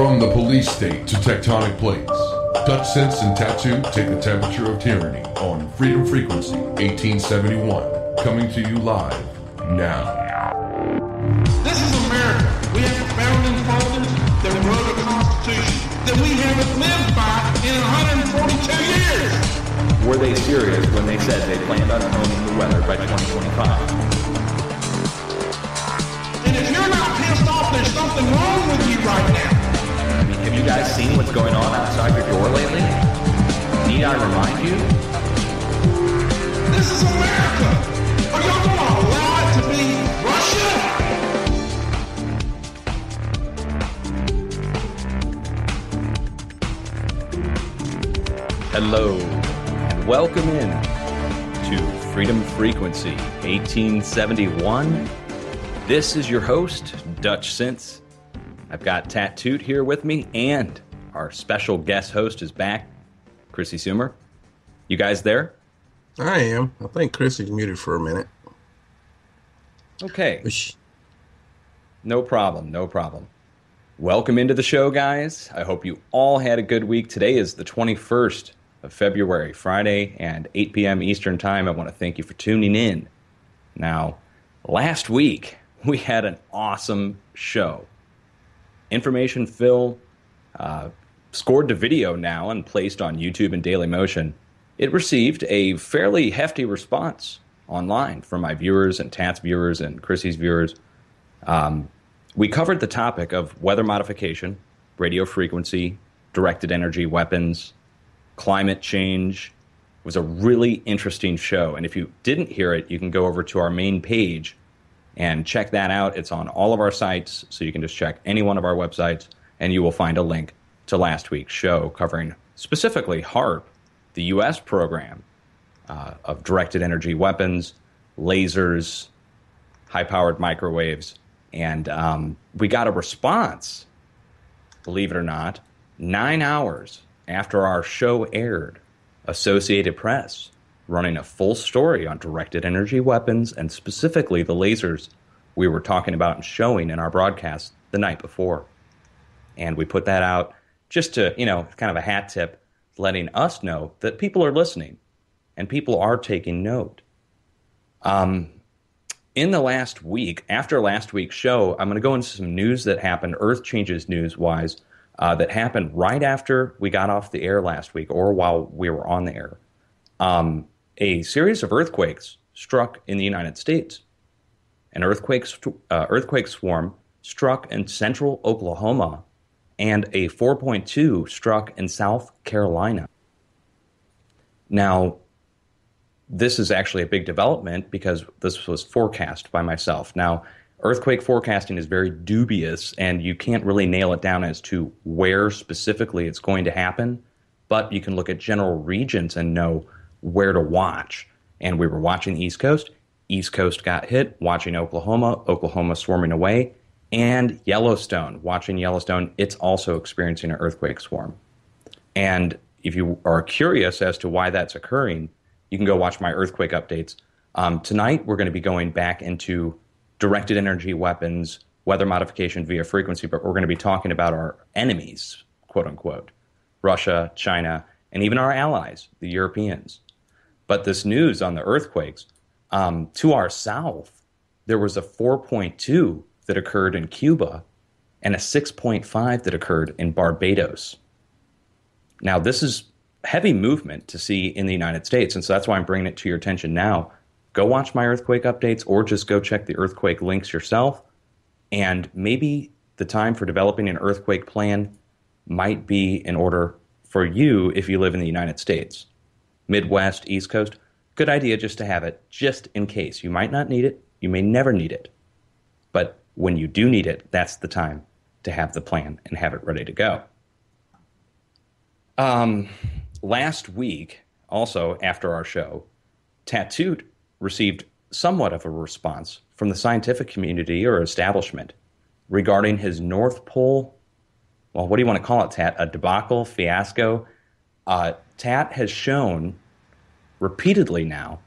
From the police state to tectonic plates, Dutchsinse and Tattoo take the temperature of tyranny on Freedom Frequency 1871. Coming to you live now. This is America. We have founding fathers that wrote a constitution that we haven't lived by in 142 years. Were they serious when they said they planned on owning the weather by 2025? And if you're not pissed off, there's something wrong with you right now. Have you guys seen what's going on outside your door lately? Need I remind you? This is America. Are y'all going to allow it to be Russia? Hello, and welcome in to Freedom Frequency 1871. This is your host, Dutchsinse. I've got Tattooed here with me, and our special guest host is back, Chrissy Sumer. You guys there? I am. I think Chris is muted for a minute. Okay. No problem, no problem. Welcome into the show, guys. I hope you all had a good week. Today is the 21st of February, Friday, and 8 p.m. Eastern Time. I want to thank you for tuning in. Now, last week, we had an awesome show. Information Phil uh, scored to video now and placed on YouTube and Daily Motion. It received a fairly hefty response online from my viewers and Tat's viewers and Chrissy's viewers. Um, we covered the topic of weather modification, radio frequency, directed energy weapons, climate change. It was a really interesting show. And if you didn't hear it, you can go over to our main page and check that out. It's on all of our sites, so you can just check any one of our websites, and you will find a link to last week's show covering specifically HAARP, the U.S. program uh, of directed energy weapons, lasers, high powered microwaves. And um, we got a response, believe it or not, nine hours after our show aired. Associated Press running a full story on directed energy weapons and specifically the lasers we were talking about and showing in our broadcast the night before. And we put that out just to, you know, kind of a hat tip, letting us know that people are listening and people are taking note. Um, in the last week, after last week's show, I'm going to go into some news that happened, Earth changes news wise, uh, that happened right after we got off the air last week or while we were on the air. Um, a series of earthquakes struck in the United States. An earthquake, uh, earthquake swarm struck in central Oklahoma, and a 4.2 struck in South Carolina. Now, this is actually a big development because this was forecast by myself. Now, earthquake forecasting is very dubious and you can't really nail it down as to where specifically it's going to happen, but you can look at general regions and know where to watch. And we were watching the East Coast. East Coast got hit, watching Oklahoma, Oklahoma swarming away, and Yellowstone, watching Yellowstone, it's also experiencing an earthquake swarm. And if you are curious as to why that's occurring, you can go watch my earthquake updates. Um, tonight, we're going to be going back into directed energy weapons, weather modification via frequency, but we're going to be talking about our enemies, quote unquote Russia, China, and even our allies, the Europeans. But this news on the earthquakes, um, to our south, there was a 4.2 that occurred in Cuba and a 6.5 that occurred in Barbados. Now, this is heavy movement to see in the United States. And so that's why I'm bringing it to your attention now. Go watch my earthquake updates or just go check the earthquake links yourself. And maybe the time for developing an earthquake plan might be in order for you if you live in the United States. Midwest, East Coast, good idea just to have it, just in case. You might not need it, you may never need it. But when you do need it, that's the time to have the plan and have it ready to go. Um, last week, also after our show, Tattooed received somewhat of a response from the scientific community or establishment regarding his North Pole. Well, what do you want to call it, Tat? A debacle, fiasco? Uh, Tat has shown repeatedly now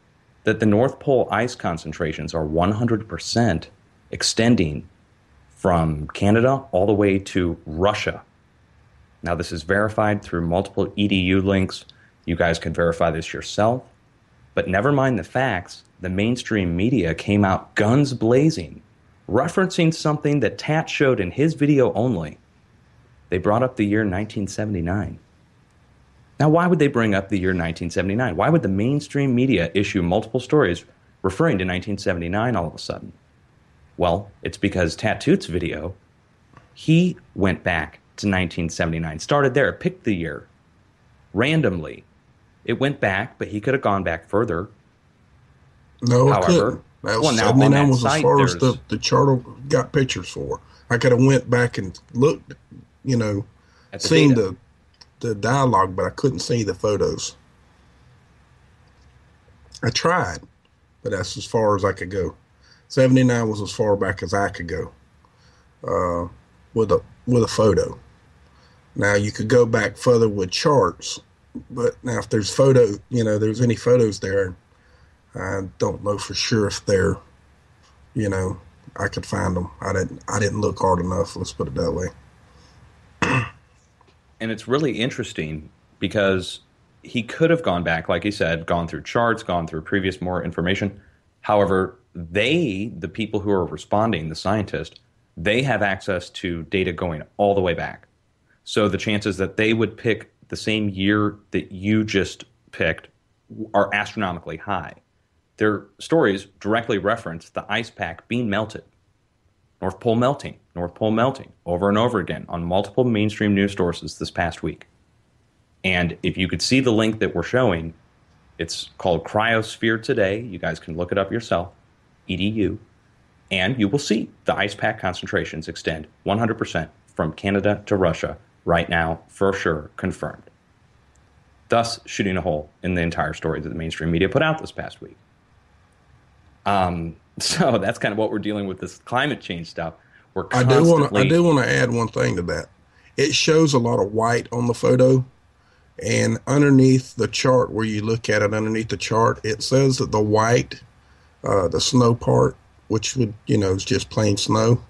that the North Pole ice concentrations are 100% extending from Canada all the way to Russia Now, this is verified through multiple EDU links. You guys can verify this yourself. But never mind the facts, the mainstream media came out guns blazing, referencing something that Tat showed in his video only. They brought up the year 1979. Now, why would they bring up the year 1979? Why would the mainstream media issue multiple stories referring to 1979 all of a sudden? Well, it's because Tattoots video, he went back to 1979, started there, picked the year randomly. It went back, but he could have gone back further. No, However. That was, well, now on 79 that was as far as the, the chart got pictures for. I could have went back and looked, you know, seen data. the the dialogue, but I couldn't see the photos. I tried, but that's as far as I could go. 79 was as far back as I could go uh, with a with a photo. Now you could go back further with charts, but now if there's photo, you know, there's any photos there, I don't know for sure if they're, you know, I could find them. I didn't I didn't look hard enough. Let's put it that way. And it's really interesting because he could have gone back, like he said, gone through charts, gone through previous more information. However, they, the people who are responding, the scientists, they have access to data going all the way back. So the chances that they would pick the same year that you just picked are astronomically high. Their stories directly reference the ice pack being melted. North Pole melting, North Pole melting, over and over again on multiple mainstream news sources this past week. And if you could see the link that we're showing, it's called Cryosphere Today. You guys can look it up yourself, EDU, and you will see the ice pack concentrations extend 100% from Canada to Russia right now, for sure, confirmed. Thus, shooting a hole in the entire story that the mainstream media put out this past week. Um, so that's kind of what we're dealing with this climate change stuff. We're I constantly, do want to. I do want to add one thing to that. It shows a lot of white on the photo, and underneath the chart, where you look at it underneath the chart, it says that the white, uh, the snow part, which would you know is just plain snow,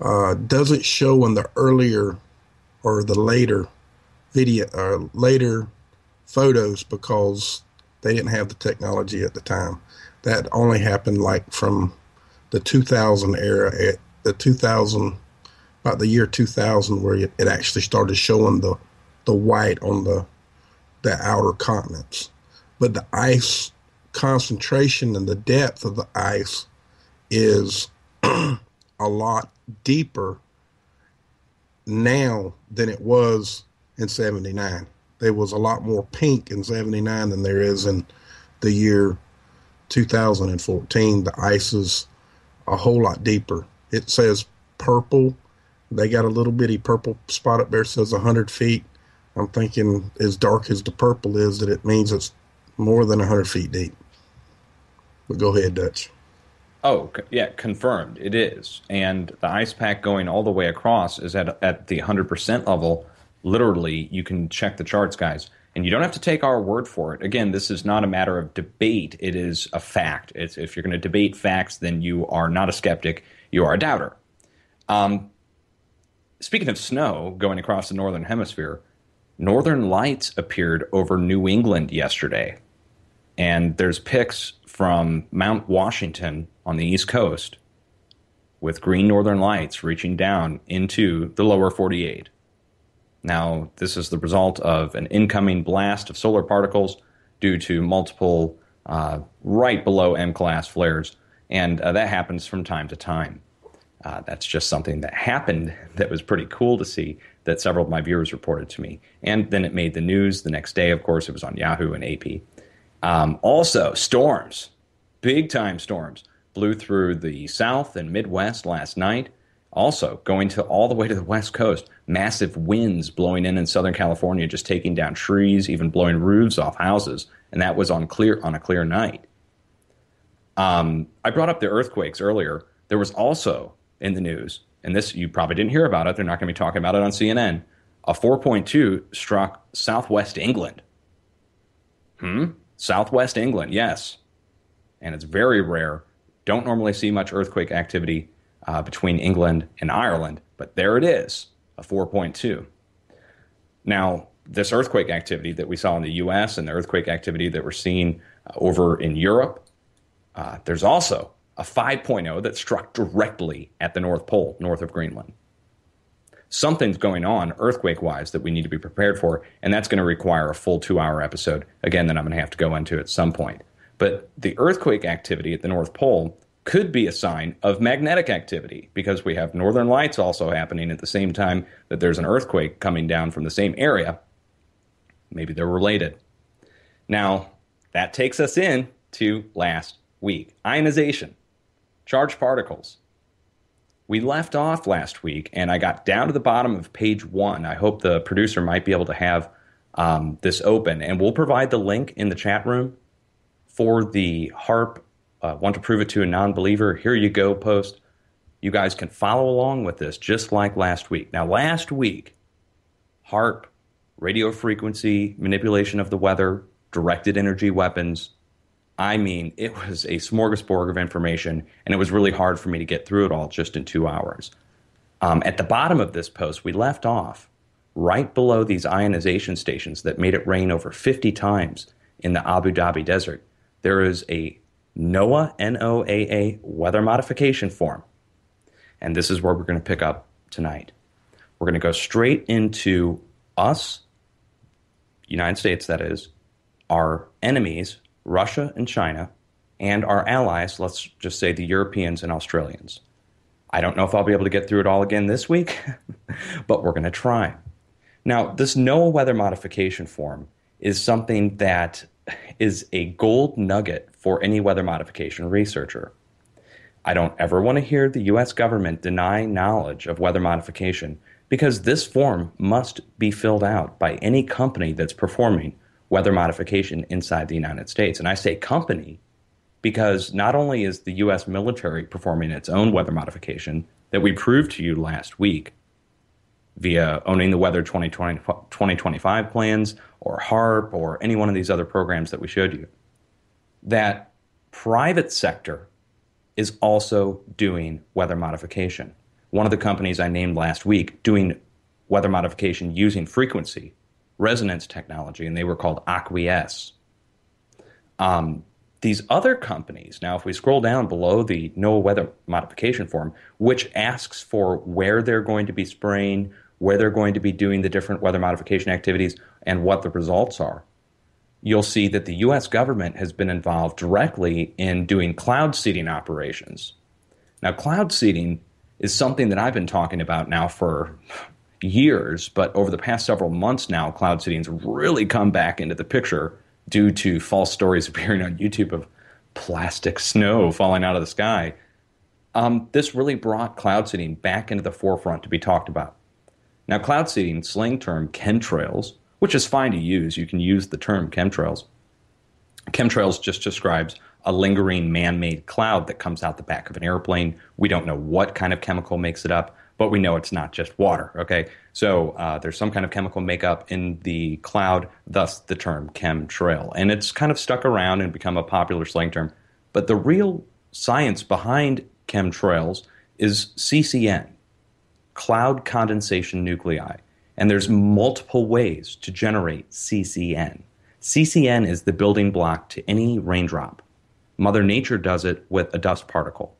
uh, doesn't show in the earlier or the later video or later photos because they didn't have the technology at the time. That only happened like from the 2000 era, the 2000, about the year 2000, where it, it actually started showing the the white on the the outer continents. But the ice concentration and the depth of the ice is a lot deeper now than it was in 79. There was a lot more pink in 79 than there is in the year 2014. The ice is a whole lot deeper. It says purple. They got a little bitty purple spot up there says 100 feet. I'm thinking as dark as the purple is that it means it's more than 100 feet deep. But go ahead, Dutch. Oh, yeah, confirmed. It is. And the ice pack going all the way across is at, at the 100% level. Literally, you can check the charts, guys. And you don't have to take our word for it. Again, this is not a matter of debate. It is a fact. It's, if you're going to debate facts, then you are not a skeptic. You are a doubter. Um, speaking of snow going across the northern hemisphere, northern lights appeared over New England yesterday and there's pics from Mount Washington on the East Coast with green northern lights reaching down into the lower 48. Now, this is the result of an incoming blast of solar particles due to multiple uh, right below M class flares, and uh, that happens from time to time. Uh, that's just something that happened that was pretty cool to see that several of my viewers reported to me. And then it made the news the next day. Of course, it was on Yahoo and AP. Um, also, storms, big time storms, blew through the South and Midwest last night. Also, going to all the way to the West Coast, massive winds blowing in in Southern California, just taking down trees, even blowing roofs off houses, and that was on clear on a clear night. Um, I brought up the earthquakes earlier. There was also in the news, and this you probably didn't hear about it. They're not going to be talking about it on CNN. A 4.2 struck Southwest England. Hmm. Southwest England, yes. And it's very rare. Don't normally see much earthquake activity uh, between England and Ireland, but there it is, a 4.2. Now, this earthquake activity that we saw in the US and the earthquake activity that we're seeing uh, over in Europe, uh, there's also a 5.0 that struck directly at the North Pole, north of Greenland. Something's going on earthquake wise that we need to be prepared for, and that's going to require a full two hour episode, again, that I'm going to have to go into at some point. But the earthquake activity at the North Pole could be a sign of magnetic activity because we have northern lights also happening at the same time that there's an earthquake coming down from the same area. Maybe they're related. Now, that takes us in to last week ionization, charged particles. We left off last week, and I got down to the bottom of page one. I hope the producer might be able to have um, this open, and we'll provide the link in the chat room for the HAARP uh, want to prove it to a non believer, here you go post. You guys can follow along with this just like last week. Now, last week, HAARP, radio frequency, manipulation of the weather, directed energy weapons. I mean, it was a smorgasbord of information, and it was really hard for me to get through it all just in two hours. Um, at the bottom of this post, we left off right below these ionization stations that made it rain over 50 times in the Abu Dhabi desert. There is a NOAA, N O A A, weather modification form. And this is where we're going to pick up tonight. We're going to go straight into us, United States, that is, our enemies, Russia and China, and our allies, let's just say the Europeans and Australians. I don't know if I'll be able to get through it all again this week, but we're going to try. Now, this NOAA weather modification form is something that is a gold nugget for any weather modification researcher. I don't ever want to hear the US government deny knowledge of weather modification because this form must be filled out by any company that's performing weather modification inside the United States. And I say company because not only is the US military performing its own weather modification that we proved to you last week via owning the weather 2020, 2025 plans or HAARP or any one of these other programs that we showed you that private sector is also doing weather modification. One of the companies I named last week doing weather modification using frequency resonance technology, and they were called Aquiess. Um, these other companies, now, if we scroll down below the NOAA weather modification form, which asks for where they're going to be spraying, where they're going to be doing the different weather modification activities, and what the results are, you'll see that the US government has been involved directly in doing cloud seeding operations. Now, cloud seeding is something that I've been talking about now for years, but over the past several months now, cloud seeding's really come back into the picture due to false stories appearing on YouTube of plastic snow falling out of the sky. Um, this really brought cloud seeding back into the forefront to be talked about. Now, cloud seeding, slang term chemtrails, which is fine to use. You can use the term chemtrails. Chemtrails just describes a lingering man made cloud that comes out the back of an airplane. We don't know what kind of chemical makes it up, but we know it's not just water. Okay. So uh, there's some kind of chemical makeup in the cloud, thus the term chemtrail. And it's kind of stuck around and become a popular slang term. But the real science behind chemtrails is CCN, cloud condensation nuclei. And there's multiple ways to generate CCN. CCN is the building block to any raindrop. Mother Nature does it with a dust particle.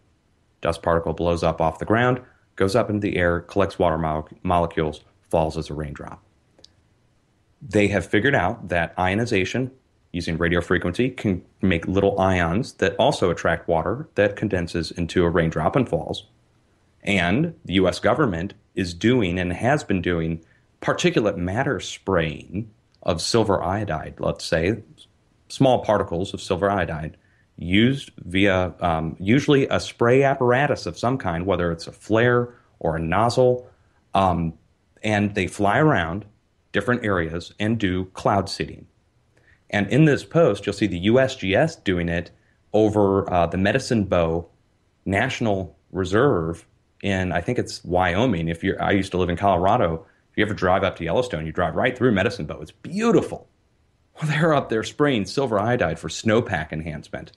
Dust particle blows up off the ground, goes up into the air, collects water mo- molecules, falls as a raindrop. They have figured out that ionization using radio frequency can make little ions that also attract water that condenses into a raindrop and falls. And the US government is doing and has been doing particulate matter spraying of silver iodide, let's say, small particles of silver iodide, used via um, usually a spray apparatus of some kind, whether it's a flare or a nozzle, um, and they fly around different areas and do cloud seeding. And in this post, you'll see the USGS doing it over uh, the Medicine Bow National Reserve in, I think it's Wyoming. If you're, I used to live in Colorado, if you ever drive up to Yellowstone, you drive right through Medicine Bow. It's beautiful. Well, they're up there spraying silver iodide for snowpack enhancement.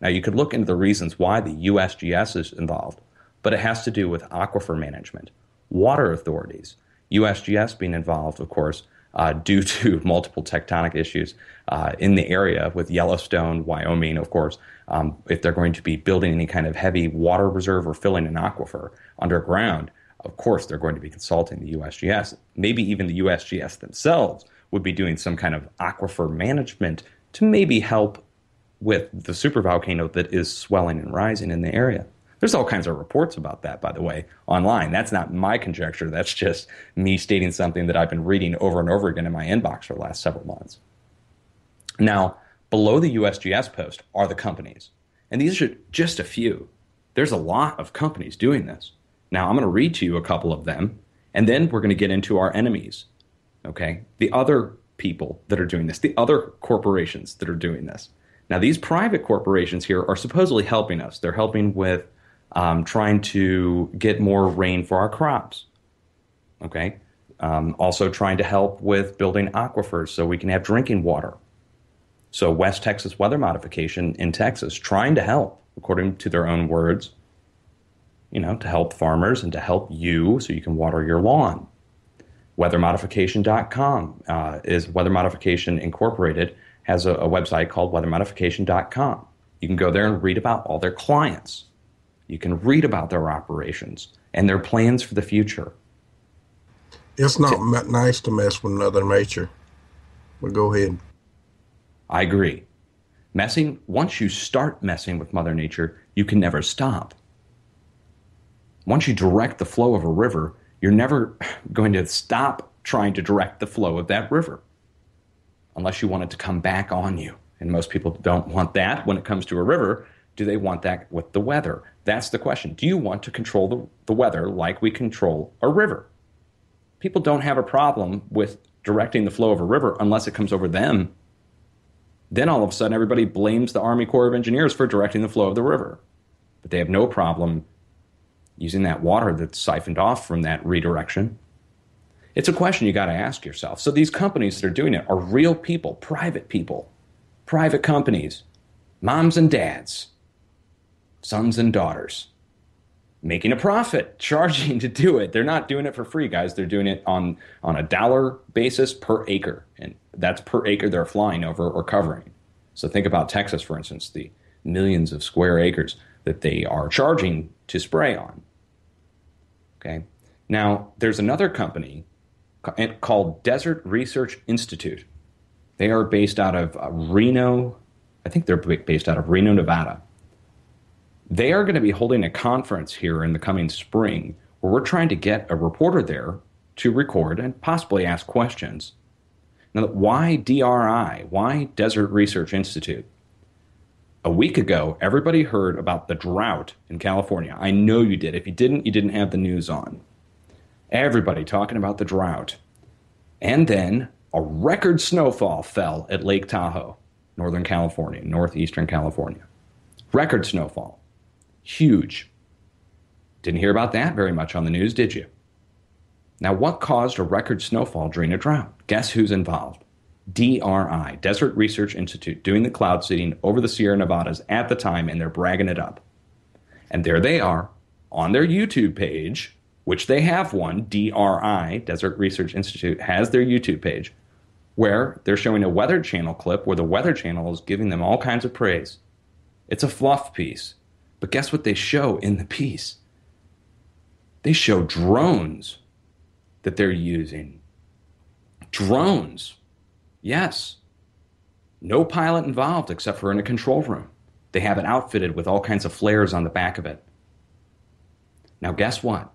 Now, you could look into the reasons why the USGS is involved, but it has to do with aquifer management, water authorities, USGS being involved, of course, uh, due to multiple tectonic issues uh, in the area with Yellowstone, Wyoming, of course. Um, if they're going to be building any kind of heavy water reserve or filling an aquifer underground, of course they're going to be consulting the USGS. Maybe even the USGS themselves would be doing some kind of aquifer management to maybe help with the supervolcano that is swelling and rising in the area. There's all kinds of reports about that, by the way, online. That's not my conjecture. That's just me stating something that I've been reading over and over again in my inbox for the last several months. Now, below the USGS post are the companies. And these are just a few. There's a lot of companies doing this. Now, I'm going to read to you a couple of them, and then we're going to get into our enemies. Okay? The other people that are doing this, the other corporations that are doing this. Now, these private corporations here are supposedly helping us. They're helping with um, trying to get more rain for our crops. Okay? Um, also, trying to help with building aquifers so we can have drinking water. So, West Texas Weather Modification in Texas trying to help, according to their own words, you know, to help farmers and to help you so you can water your lawn. WeatherModification.com uh, is Weather Modification Incorporated has a, a website called WeatherModification.com. You can go there and read about all their clients. You can read about their operations and their plans for the future. It's not nice to mess with Mother Nature, but go ahead. I agree. Messing, once you start messing with Mother Nature, you can never stop. Once you direct the flow of a river, you're never going to stop trying to direct the flow of that river unless you want it to come back on you. And most people don't want that when it comes to a river. Do they want that with the weather? That's the question. Do you want to control the, the weather like we control a river? People don't have a problem with directing the flow of a river unless it comes over them. Then all of a sudden, everybody blames the Army Corps of Engineers for directing the flow of the river. But they have no problem using that water that's siphoned off from that redirection. It's a question you got to ask yourself. So these companies that are doing it are real people, private people, private companies, moms and dads, sons and daughters, making a profit, charging to do it. They're not doing it for free, guys. They're doing it on on a dollar basis per acre, and that's per acre they're flying over or covering. So think about Texas, for instance, the millions of square acres that they are charging to spray on. Okay. Now, there's another company called Desert Research Institute. They are based out of uh, Reno. I think they're based out of Reno, Nevada. They are going to be holding a conference here in the coming spring where we're trying to get a reporter there to record and possibly ask questions. Now, why DRI? Why Desert Research Institute? A week ago, everybody heard about the drought in California. I know you did. If you didn't, you didn't have the news on. Everybody talking about the drought. And then a record snowfall fell at Lake Tahoe, Northern California, Northeastern California. Record snowfall. Huge. Didn't hear about that very much on the news, did you? Now, what caused a record snowfall during a drought? Guess who's involved? DRI, Desert Research Institute, doing the cloud seeding over the Sierra Nevadas at the time, and they're bragging it up. And there they are on their YouTube page, which they have one, DRI, Desert Research Institute, has their YouTube page, where they're showing a Weather Channel clip where the Weather Channel is giving them all kinds of praise. It's a fluff piece. But guess what they show in the piece? They show drones that they're using. Drones Yes. No pilot involved except for in a control room. They have it outfitted with all kinds of flares on the back of it. Now, guess what?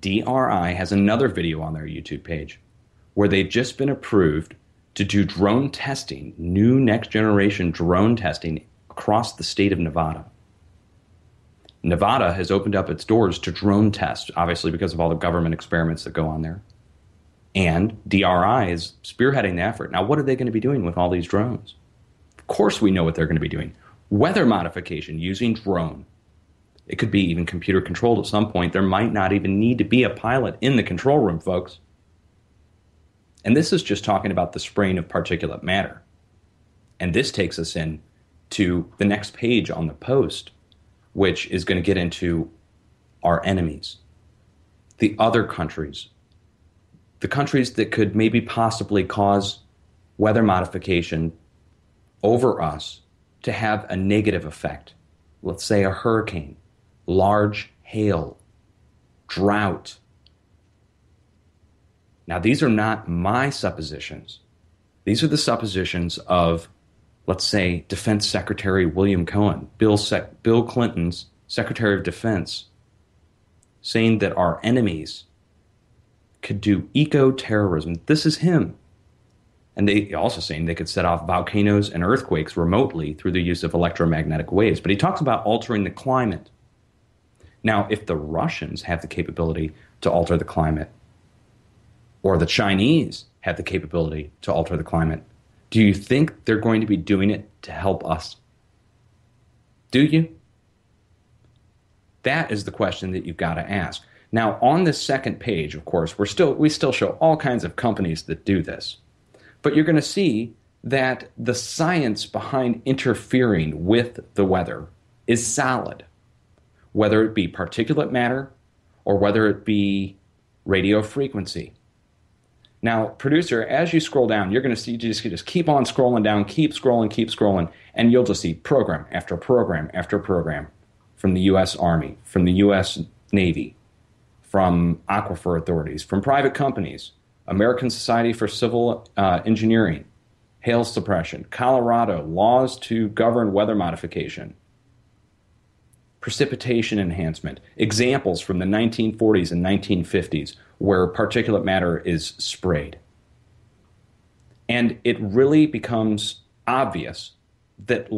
DRI has another video on their YouTube page where they've just been approved to do drone testing, new next generation drone testing across the state of Nevada. Nevada has opened up its doors to drone tests, obviously because of all the government experiments that go on there. And DRI is spearheading the effort. Now, what are they going to be doing with all these drones? Of course, we know what they're going to be doing weather modification using drone. It could be even computer controlled at some point. There might not even need to be a pilot in the control room, folks. And this is just talking about the spraying of particulate matter. And this takes us in to the next page on the post, which is going to get into our enemies, the other countries the countries that could maybe possibly cause weather modification over us to have a negative effect. Let's say a hurricane, large hail, drought. Now, these are not my suppositions. These are the suppositions of, let's say, Defense Secretary William Cohen, Bill, Bill Clinton's Secretary of Defense, saying that our enemies could do eco terrorism. This is him. And they also saying they could set off volcanoes and earthquakes remotely through the use of electromagnetic waves. But he talks about altering the climate. Now, if the Russians have the capability to alter the climate, or the Chinese have the capability to alter the climate, do you think they're going to be doing it to help us? Do you? That is the question that you've got to ask. Now, on this second page, of course, we're still we still show all kinds of companies that do this. But you're going to see that the science behind interfering with the weather is solid whether it be particulate matter or whether it be radio frequency. Now, producer, as you scroll down, you're going to see you just, just keep on scrolling down, keep scrolling, keep scrolling, and you'll just see program after program after program from the U.S. Army, from the U.S. Navy, from aquifer authorities, from private companies, American Society for Civil uh, Engineering, hail suppression, Colorado, laws to govern weather modification, precipitation enhancement, examples from the 1940s and 1950s where particulate matter is sprayed. And it really becomes obvious that,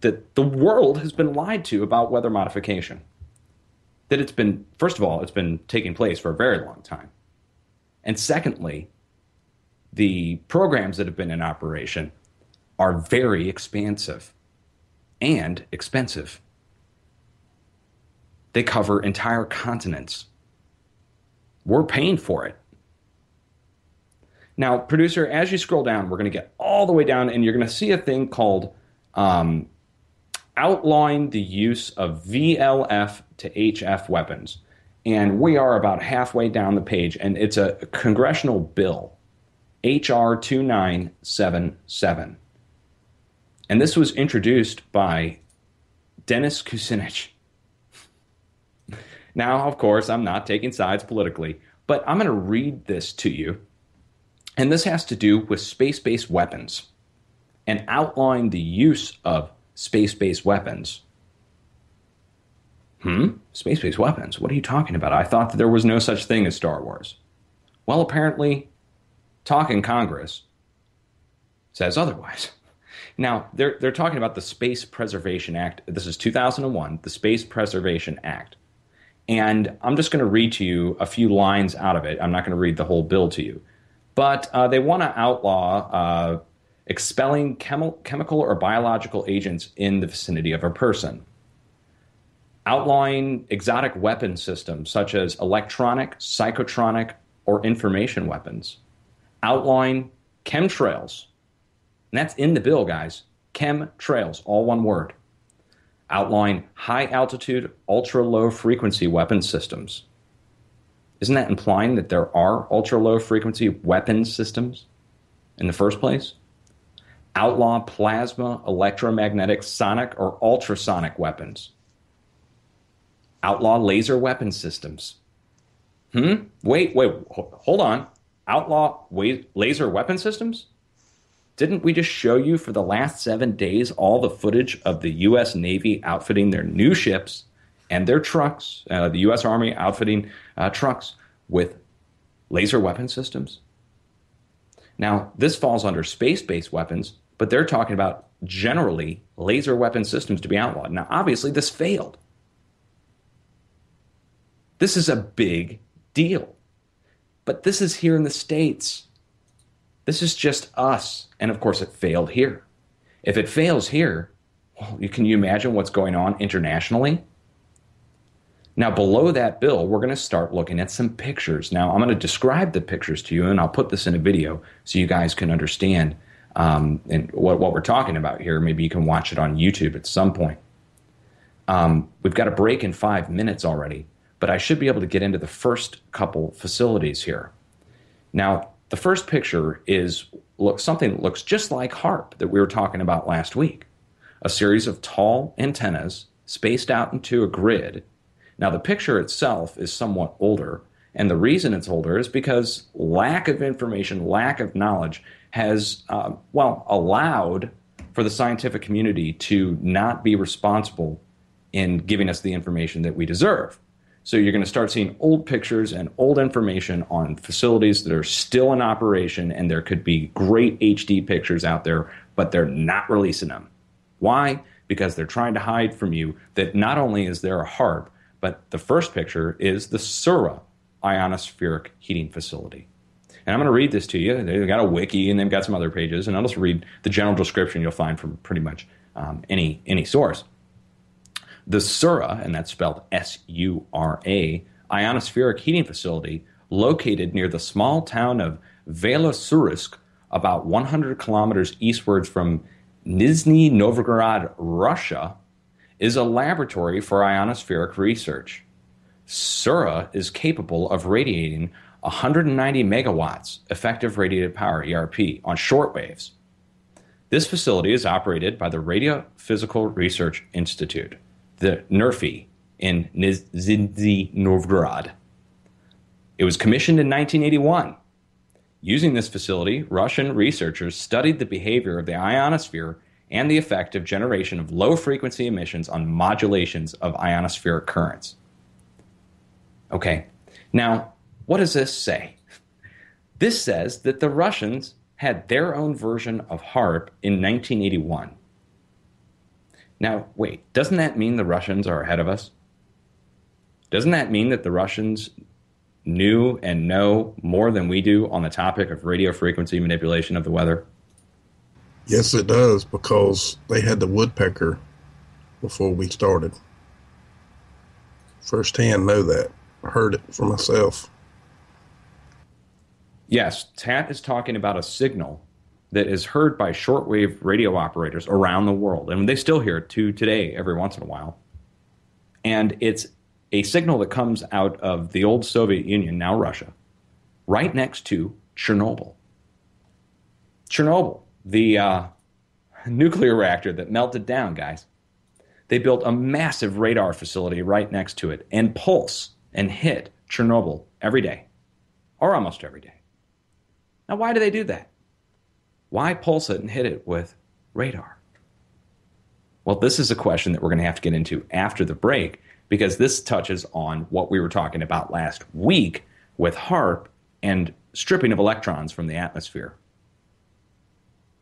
that the world has been lied to about weather modification. That it's been, first of all, it's been taking place for a very long time. And secondly, the programs that have been in operation are very expansive and expensive. They cover entire continents. We're paying for it. Now, producer, as you scroll down, we're going to get all the way down, and you're going to see a thing called um, outlawing the use of VLF to HF weapons. And we are about halfway down the page, and it's a congressional bill, H.R. 2977. And this was introduced by Dennis Kucinich. Now, of course, I'm not taking sides politically, but I'm going to read this to you. And this has to do with space based weapons and outline the use of space based weapons. Hmm? Space based weapons? What are you talking about? I thought that there was no such thing as Star Wars. Well, apparently, talk in Congress says otherwise. Now, they're, they're talking about the Space Preservation Act. This is 2001, the Space Preservation Act. And I'm just going to read to you a few lines out of it. I'm not going to read the whole bill to you. But uh, they want to outlaw uh, expelling chemi- chemical or biological agents in the vicinity of a person, outlawing exotic weapon systems such as electronic, psychotronic, or information weapons, outlawing chemtrails. And that's in the bill, guys. Chemtrails, all one word outlawing high altitude, ultra low frequency weapon systems. Isn't that implying that there are ultra low frequency weapon systems in the first place? Outlaw plasma, electromagnetic, sonic, or ultrasonic weapons. Outlaw laser weapon systems. Hmm? Wait, wait, hold on. Outlaw laser weapon systems? Didn't we just show you for the last seven days all the footage of the U.S. Navy outfitting their new ships and their trucks, uh, the U.S. Army outfitting uh, trucks with laser weapon systems? Now, this falls under space based weapons, but they're talking about generally laser weapon systems to be outlawed. Now, obviously, this failed. This is a big deal. But this is here in the States. This is just us. And of course, it failed here. If it fails here, well, can you imagine what's going on internationally? Now, below that bill, we're going to start looking at some pictures. Now, I'm going to describe the pictures to you, and I'll put this in a video so you guys can understand um, and what, what we're talking about here. Maybe you can watch it on YouTube at some point. Um, we've got a break in five minutes already, but I should be able to get into the first couple facilities here. Now, the first picture is look, something that looks just like HAARP that we were talking about last week a series of tall antennas spaced out into a grid. Now, the picture itself is somewhat older, and the reason it's older is because lack of information, lack of knowledge has, uh, well, allowed for the scientific community to not be responsible in giving us the information that we deserve. So you're going to start seeing old pictures and old information on facilities that are still in operation, and there could be great HD pictures out there, but they're not releasing them. Why? Because they're trying to hide from you that not only is there a HAARP, but the first picture is the Sura ionospheric heating facility. And I'm going to read this to you. They've got a wiki and they've got some other pages, and I'll just read the general description you'll find from pretty much um, any any source. The Sura, and that's spelled S U R A, ionospheric heating facility located near the small town of Vasilsursk, about 100 kilometers eastwards from Nizhny Novgorod, Russia, is a laboratory for ionospheric research. Sura is capable of radiating 190 megawatts effective radiated power ERP on short waves. This facility is operated by the Radiophysical Research Institute the NIRFI in Nizhny Novgorod. It was commissioned in 1981. Using this facility, Russian researchers studied the behavior of the ionosphere and the effect of generation of low frequency emissions on modulations of ionospheric currents. Okay, now what does this say? This says that the Russians had their own version of HAARP in 1981. Now, wait, doesn't that mean the Russians are ahead of us? Doesn't that mean that the Russians knew and know more than we do on the topic of radio frequency manipulation of the weather? Yes, it does, because they had the woodpecker before we started. Firsthand know that. I heard it for myself. Yes, Tat is talking about a signal that is heard by shortwave radio operators around the world. And they still hear it to today every once in a while. And it's a signal that comes out of the old Soviet Union, now Russia, right next to Chernobyl. Chernobyl, the uh, nuclear reactor that melted down, guys. They built a massive radar facility right next to it and pulse and hit Chernobyl every day, or almost every day. Now, why do they do that? Why pulse it and hit it with radar? Well, this is a question that we're going to have to get into after the break because this touches on what we were talking about last week with HAARP and stripping of electrons from the atmosphere.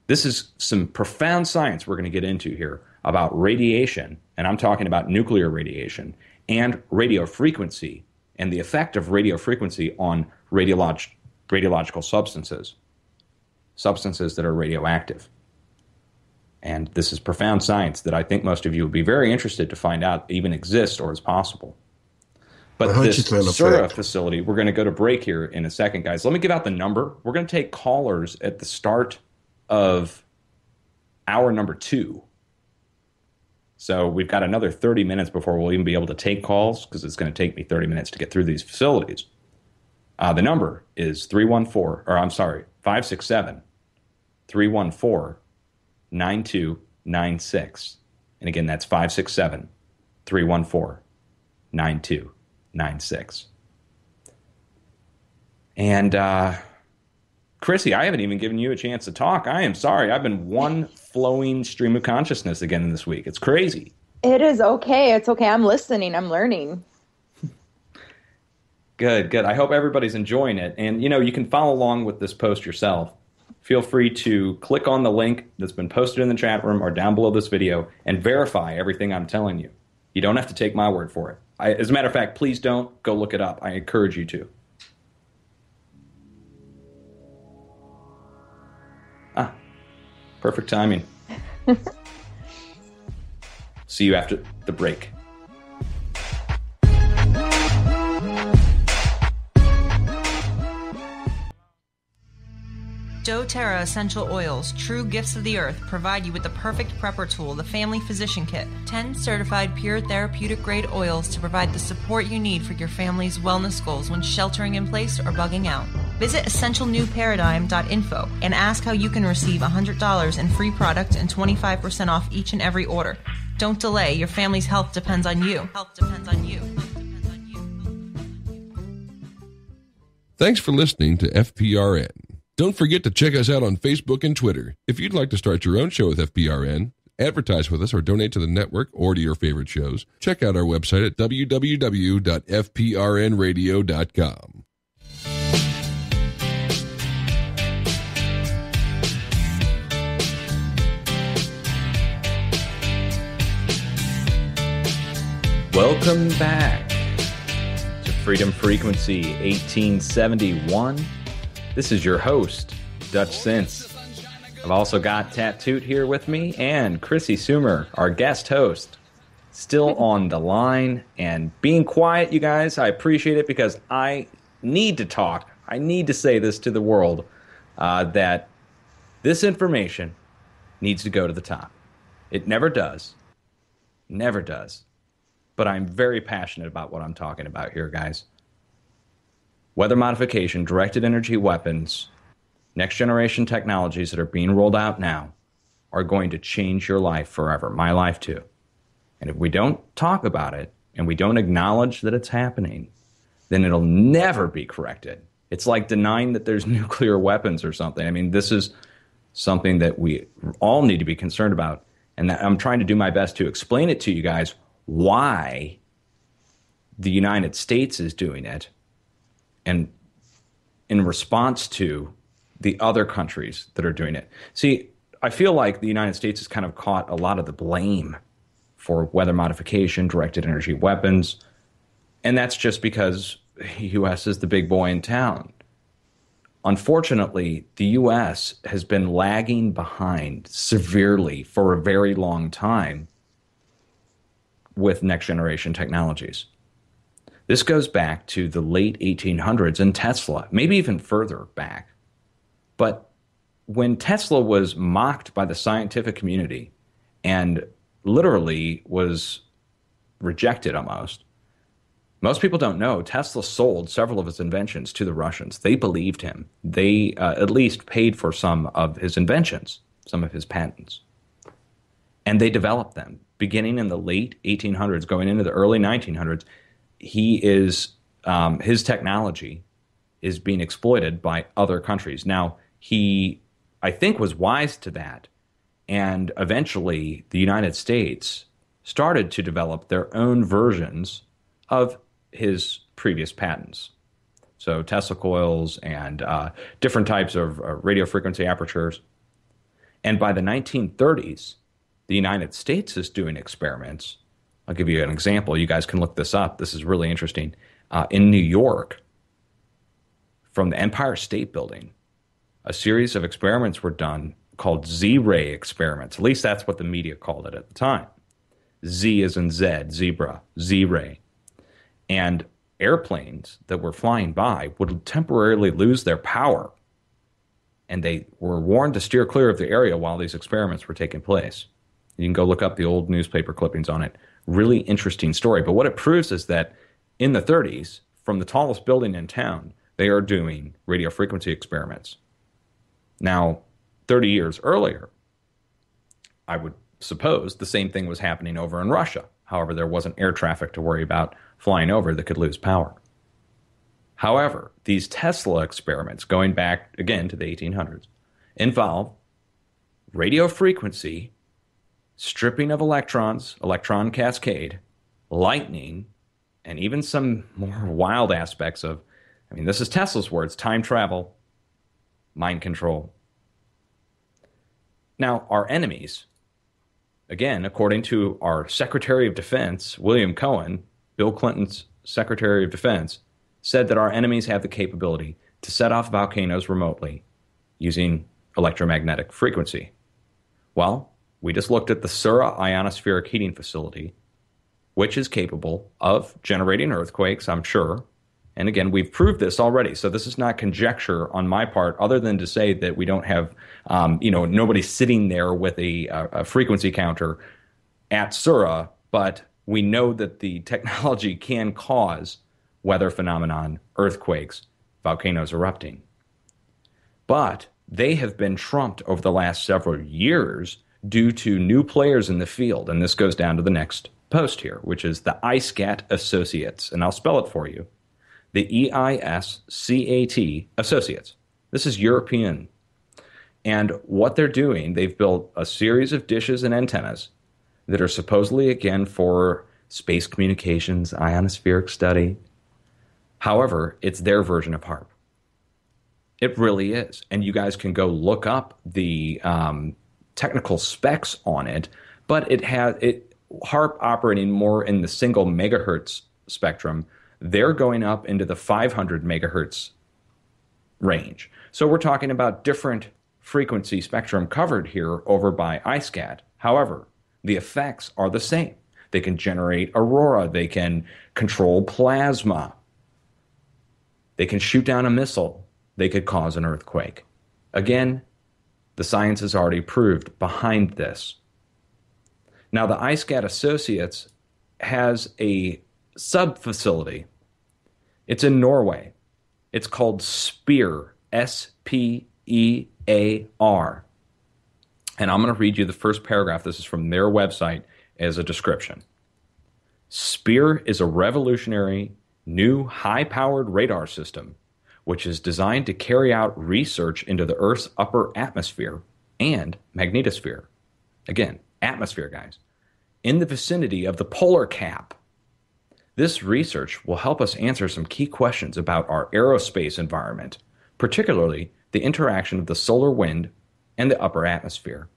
This is some profound science we're going to get into here about radiation, and I'm talking about nuclear radiation and radio frequency and the effect of radio frequency on radiolog- radiological substances substances that are radioactive. And this is profound science that I think most of you would be very interested to find out even exists or is possible. But this Sura facility, we're going to go to break here in a second, guys. Let me give out the number. We're going to take callers at the start of hour number two. So we've got another 30 minutes before we'll even be able to take calls because it's going to take me 30 minutes to get through these facilities. Uh, the number is 314, or I'm sorry, 567 314 9296. And again, that's 567 314 9296. And uh, Chrissy, I haven't even given you a chance to talk. I am sorry. I've been one flowing stream of consciousness again this week. It's crazy. It is okay. It's okay. I'm listening. I'm learning. Good, good. I hope everybody's enjoying it. And, you know, you can follow along with this post yourself feel free to click on the link that's been posted in the chat room or down below this video and verify everything I'm telling you. You don't have to take my word for it. I, as a matter of fact, please don't go look it up. I encourage you to. Ah, perfect timing. See you after the break. doTERRA Essential Oils, true gifts of the earth, provide you with the perfect prepper tool, the Family Physician Kit. 10 certified pure therapeutic grade oils to provide the support you need for your family's wellness goals when sheltering in place or bugging out. Visit essentialnewparadigm.info and ask how you can receive $100 in free product and 25% off each and every order. Don't delay, your family's health depends on you. Health depends on you. Thanks for listening to FPRN. Don't forget to check us out on Facebook and Twitter. If you'd like to start your own show with FPRN, advertise with us, or donate to the network or to your favorite shows, check out our website at www.fprnradio.com. Welcome back to Freedom Frequency 1871. This is your host, Dutchsinse. I've also got Tattooed here with me and Chrissy Sumer, our guest host, still on the line and being quiet, you guys. I appreciate it because I need to talk. I need to say this to the world uh, that this information needs to go to the top. It never does. Never does. But I'm very passionate about what I'm talking about here, guys. Weather modification, directed energy weapons, next generation technologies that are being rolled out now are going to change your life forever, my life too. And if we don't talk about it and we don't acknowledge that it's happening, then it'll never be corrected. It's like denying that there's nuclear weapons or something. I mean, this is something that we all need to be concerned about. And I'm trying to do my best to explain it to you guys why the United States is doing it and in response to the other countries that are doing it. See, I feel like the United States has kind of caught a lot of the blame for weather modification, directed energy weapons, and that's just because the US is the big boy in town. Unfortunately, the US has been lagging behind severely for a very long time with next generation technologies. This goes back to the late 1800s and Tesla, maybe even further back. But when Tesla was mocked by the scientific community and literally was rejected almost, most people don't know Tesla sold several of his inventions to the Russians. They believed him. They uh, at least paid for some of his inventions, some of his patents. And they developed them beginning in the late 1800s, going into the early 1900s. He is, um, his technology is being exploited by other countries. Now, he, I think, was wise to that. And eventually, the United States started to develop their own versions of his previous patents. So Tesla coils and uh, different types of uh, radio frequency apertures. And by the 1930s, the United States is doing experiments. I'll give you an example. You guys can look this up. This is really interesting. Uh, in New York, from the Empire State Building, a series of experiments were done called Z ray experiments. At least that's what the media called it at the time. Z is in Z, zebra, Z ray and airplanes that were flying by would temporarily lose their power. And they were warned to steer clear of the area while these experiments were taking place. You can go look up the old newspaper clippings on it. Really interesting story. But what it proves is that in the 30s, from the tallest building in town, they are doing radio frequency experiments. Now, 30 years earlier, I would suppose the same thing was happening over in Russia. However, there wasn't air traffic to worry about flying over that could lose power. However, these Tesla experiments, going back again to the 1800s, involve radio frequency, stripping of electrons, electron cascade, lightning, and even some more wild aspects of, I mean, this is Tesla's words time travel, mind control. Now, our enemies, again, according to our Secretary of Defense, William Cohen, Bill Clinton's Secretary of Defense, said that our enemies have the capability to set off volcanoes remotely using electromagnetic frequency. Well, we just looked at the Sura ionospheric heating facility, which is capable of generating earthquakes, I'm sure, And again, we've proved this already. So this is not conjecture on my part, other than to say that we don't have, um, you know, nobody sitting there with a, a frequency counter at Sura, but we know that the technology can cause weather phenomenon, earthquakes, volcanoes erupting. But they have been trumped over the last several years due to new players in the field. And this goes down to the next post here, which is the EISCAT Associates. And I'll spell it for you the E I S C A T Associates. This is European. And what they're doing, they've built a series of dishes and antennas that are supposedly, again, for space communications, ionospheric study. However, it's their version of HAARP. It really is. And you guys can go look up the um, technical specs on it, but it has it HAARP operating more in the single megahertz spectrum. They're going up into the 500 megahertz range. So we're talking about different frequency spectrum covered here over by EISCAT. However, the effects are the same. They can generate aurora, they can control plasma, they can shoot down a missile, they could cause an earthquake. Again, the science is already proved behind this. Now, the EISCAT Associates has a sub facility. It's in Norway. It's called SPEAR, S P E A R. And I'm going to read you the first paragraph. This is from their website as a description. SPEAR is a revolutionary, new, high powered radar system which is designed to carry out research into the Earth's upper atmosphere and magnetosphere. Again, atmosphere, guys, in the vicinity of the polar cap. This research will help us answer some key questions about our aerospace environment, particularly the interaction of the solar wind and the upper atmosphere.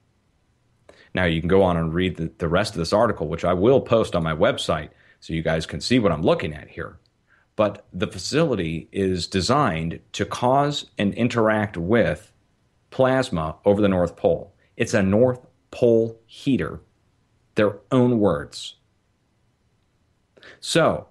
Now, you can go on and read the, the rest of this article, which I will post on my website so you guys can see what I'm looking at here but the facility is designed to cause and interact with plasma over the North Pole. It's a North Pole heater, their own words. So,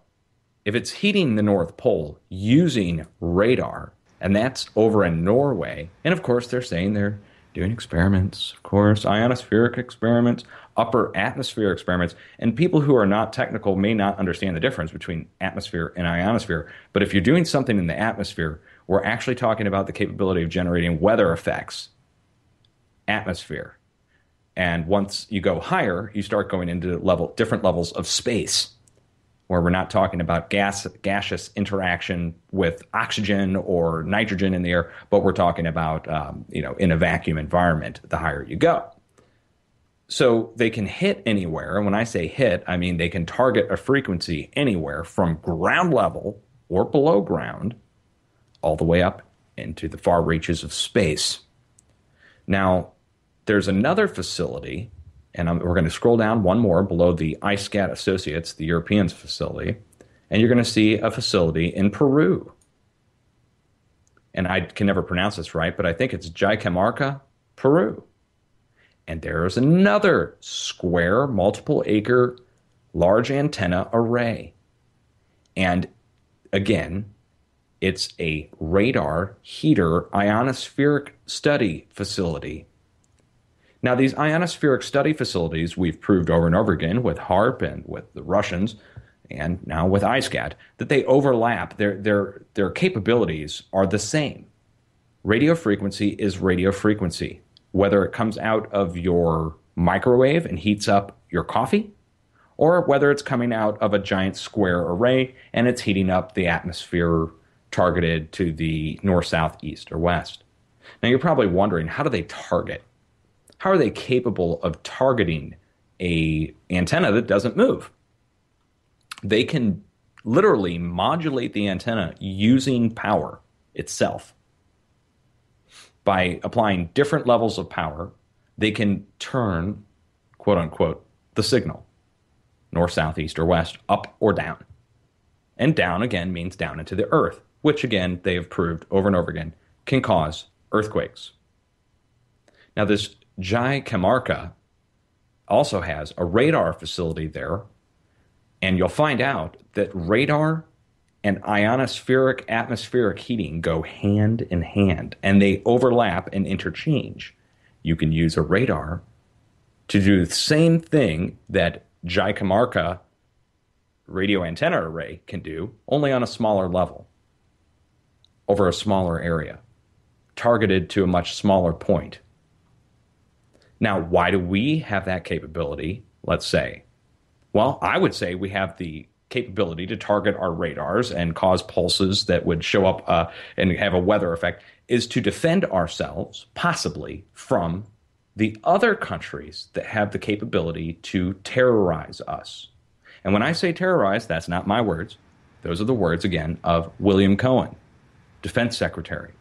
if it's heating the North Pole using radar, and that's over in Norway, and of course they're saying they're doing experiments, of course, ionospheric experiments, upper atmosphere experiments. And people who are not technical may not understand the difference between atmosphere and ionosphere. But if you're doing something in the atmosphere, we're actually talking about the capability of generating weather effects, atmosphere. And once you go higher, you start going into level different levels of space where we're not talking about gas gaseous interaction with oxygen or nitrogen in the air, but we're talking about um, you know in a vacuum environment. The higher you go, so they can hit anywhere. And when I say hit, I mean they can target a frequency anywhere from ground level or below ground, all the way up into the far reaches of space. Now, there's another facility and I'm, we're going to scroll down one more below the EISCAT Associates, the Europeans facility, and you're going to see a facility in Peru. And I can never pronounce this right, but I think it's Jicamarca, Peru. And there's another square, multiple acre, large antenna array. And again, it's a radar heater ionospheric study facility now, these ionospheric study facilities we've proved over and over again with HAARP and with the Russians and now with EISCAT that they overlap. Their, their, their capabilities are the same. Radio frequency is radio frequency, whether it comes out of your microwave and heats up your coffee, or whether it's coming out of a giant square array and it's heating up the atmosphere targeted to the north, south, east, or west. Now, you're probably wondering how do they target? How are they capable of targeting a antenna that doesn't move? They can literally modulate the antenna using power itself. By applying different levels of power, they can turn, quote unquote, the signal north, south, east, or west, up or down. And down again means down into the earth, which again, they have proved over and over again can cause earthquakes. Now, this Jicamarca also has a radar facility there, and you'll find out that radar and ionospheric atmospheric heating go hand in hand and they overlap and interchange. You can use a radar to do the same thing that Jicamarca radio antenna array can do, only on a smaller level, over a smaller area, targeted to a much smaller point. Now, why do we have that capability, let's say? Well, I would say we have the capability to target our radars and cause pulses that would show up uh, and have a weather effect is to defend ourselves, possibly, from the other countries that have the capability to terrorize us. And when I say terrorize, that's not my words. Those are the words, again, of William Cohen, Defense Secretary.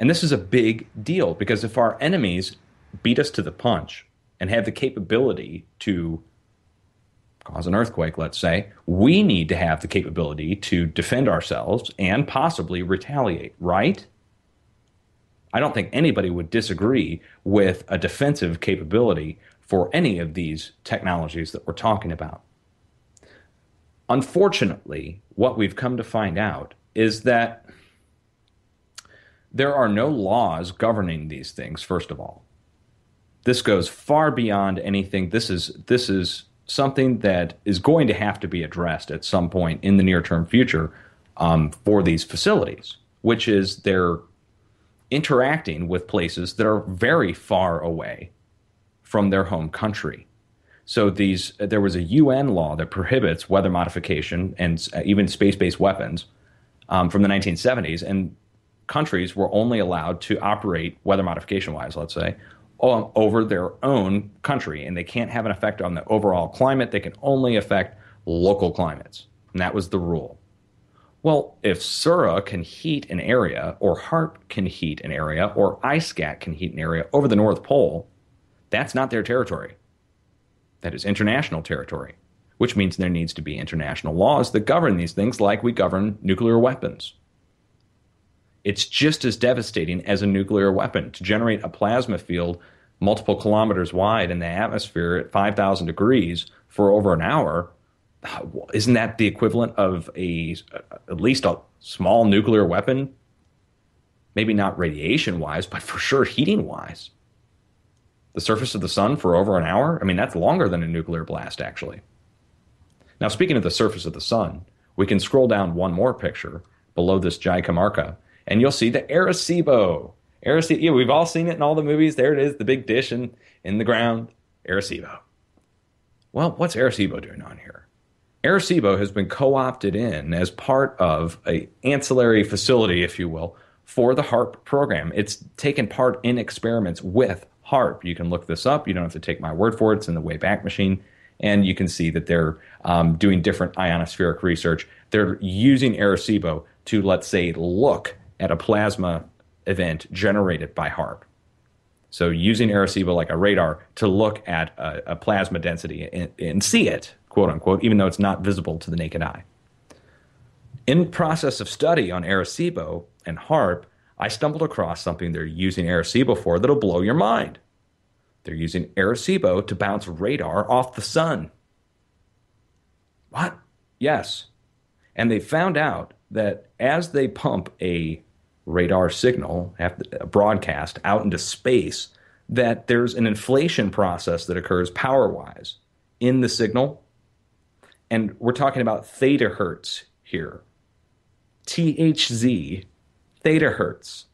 And this is a big deal because if our enemies beat us to the punch and have the capability to cause an earthquake, let's say, we need to have the capability to defend ourselves and possibly retaliate, right? I don't think anybody would disagree with a defensive capability for any of these technologies that we're talking about. Unfortunately, what we've come to find out is that there are no laws governing these things, first of all. This goes far beyond anything. This is this is something that is going to have to be addressed at some point in the near term future um, for these facilities, which is they're interacting with places that are very far away from their home country. So these there was a UN law that prohibits weather modification and even space-based weapons um, from the 1970s, and countries were only allowed to operate weather modification-wise, let's say, over their own country, and they can't have an effect on the overall climate. They can only affect local climates, and that was the rule. Well, if Sura can heat an area, or HAARP can heat an area, or EISCAT can heat an area over the North Pole, that's not their territory. That is international territory, which means there needs to be international laws that govern these things like we govern nuclear weapons. It's just as devastating as a nuclear weapon to generate a plasma field multiple kilometers wide in the atmosphere at 5,000 degrees for over an hour. Uh, isn't that the equivalent of a uh, at least a small nuclear weapon? Maybe not radiation wise, but for sure heating wise. The surface of the sun for over an hour? I mean, that's longer than a nuclear blast, actually. Now, speaking of the surface of the sun, we can scroll down one more picture below this Jicamarca and you'll see the Arecibo. Arecibo, yeah, we've all seen it in all the movies. There it is, the big dish in, in the ground. Arecibo. Well, what's Arecibo doing on here? Arecibo has been co-opted in as part of a ancillary facility, if you will, for the HAARP program. It's taken part in experiments with HAARP. You can look this up. You don't have to take my word for it. It's in the Wayback Machine. And you can see that they're um, doing different ionospheric research. They're using Arecibo to, let's say, look at a plasma event generated by HAARP. So using Arecibo like a radar to look at a, a plasma density and, and, see it, quote unquote, even though it's not visible to the naked eye. In process of study on Arecibo and HAARP, I stumbled across something they're using Arecibo for that'll blow your mind. They're using Arecibo to bounce radar off the sun. What? Yes. And they found out that as they pump a radar signal, a broadcast out into space, that there's an inflation process that occurs power wise in the signal. And we're talking about theta hertz here. THZ, theta hertz.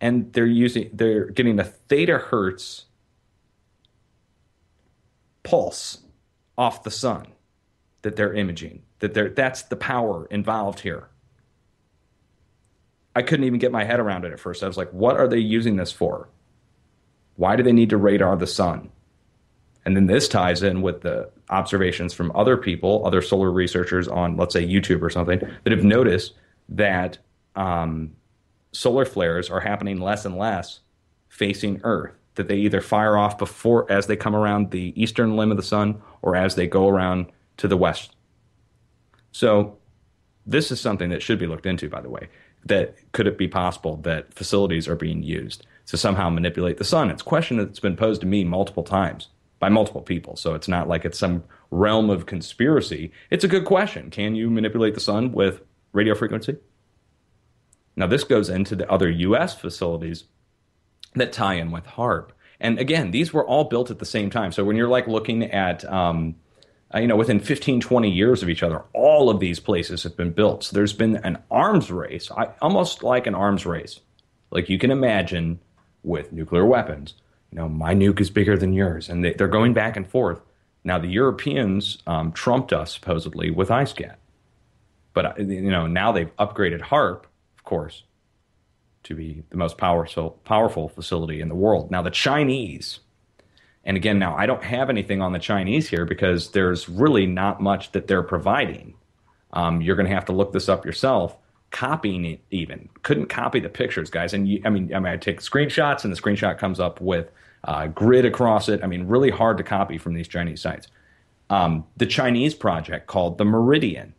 And they're using they're getting a theta hertz pulse off the sun that they're imaging. That they're that's the power involved here. I couldn't even get my head around it at first. I was like, what are they using this for? Why do they need to radar the sun? And then this ties in with the observations from other people, other solar researchers on, let's say, YouTube or something, that have noticed that um, solar flares are happening less and less facing Earth. That they either fire off before as they come around the eastern limb of the sun or as they go around to the west. So, this is something that should be looked into, by the way that could it be possible that facilities are being used to somehow manipulate the sun? It's a question that's been posed to me multiple times. by multiple people. So it's not like it's some realm of conspiracy. It's a good question. Can you manipulate the sun with radio frequency? Now, this goes into the other U.S. facilities that tie in with HAARP. And again, these were all built at the same time. So when you're like looking at, um, uh, you know, within 15, 20 years of each other, all of these places have been built. So there's been an arms race, I, almost like an arms race. Like you can imagine with nuclear weapons, you know, my nuke is bigger than yours. And they, are going back and forth. Now, the Europeans um, trumped us supposedly with EISCAT. But, uh, you know, now they've upgraded HAARP, of course, to be the most powerful powerful facility in the world. Now the Chinese, and again, now I don't have anything on the Chinese here because there's really not much that they're providing. Um, you're going to have to look this up yourself. Copying it even couldn't copy the pictures, guys. And you, I mean, I mean, I take screenshots, and the screenshot comes up with uh, grid across it. I mean, really hard to copy from these Chinese sites. Um, the Chinese project called the Meridian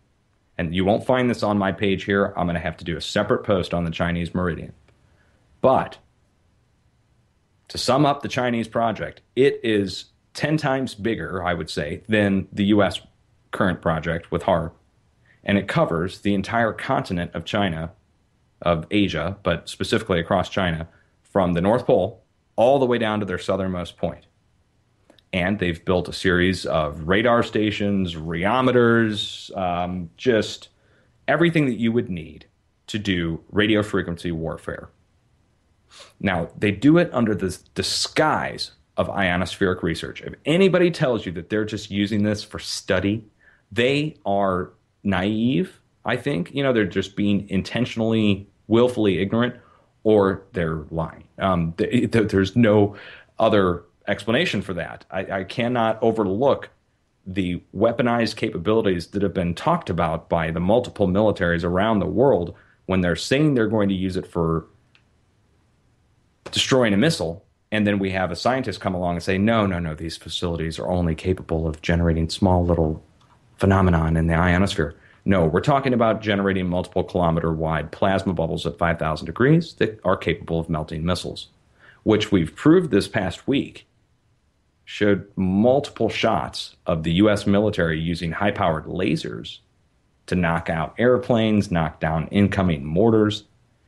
and you won't find this on my page here. I'm going to have to do a separate post on the Chinese Meridian. But to sum up the Chinese project, it is 10 times bigger, I would say, than the US current project with HAARP. And it covers the entire continent of China, of Asia, but specifically across China, from the North Pole all the way down to their southernmost point. and they've built a series of radar stations, riometers, um, just everything that you would need to do radio frequency warfare. Now, they do it under the disguise of ionospheric research. If anybody tells you that they're just using this for study, they are naive, I think. You know, they're just being intentionally, willfully ignorant, or they're lying. Um, there's no other explanation for that. I, I cannot overlook the weaponized capabilities that have been talked about by the multiple militaries around the world when they're saying they're going to use it for destroying a missile. And then we have a scientist come along and say, no, no, no, these facilities are only capable of generating small little phenomenon in the ionosphere. No, we're talking about generating multiple kilometer wide plasma bubbles at 5,000 degrees that are capable of melting missiles, which we've proved this past week showed multiple shots of the U.S. military using high powered lasers to knock out airplanes, knock down incoming mortars,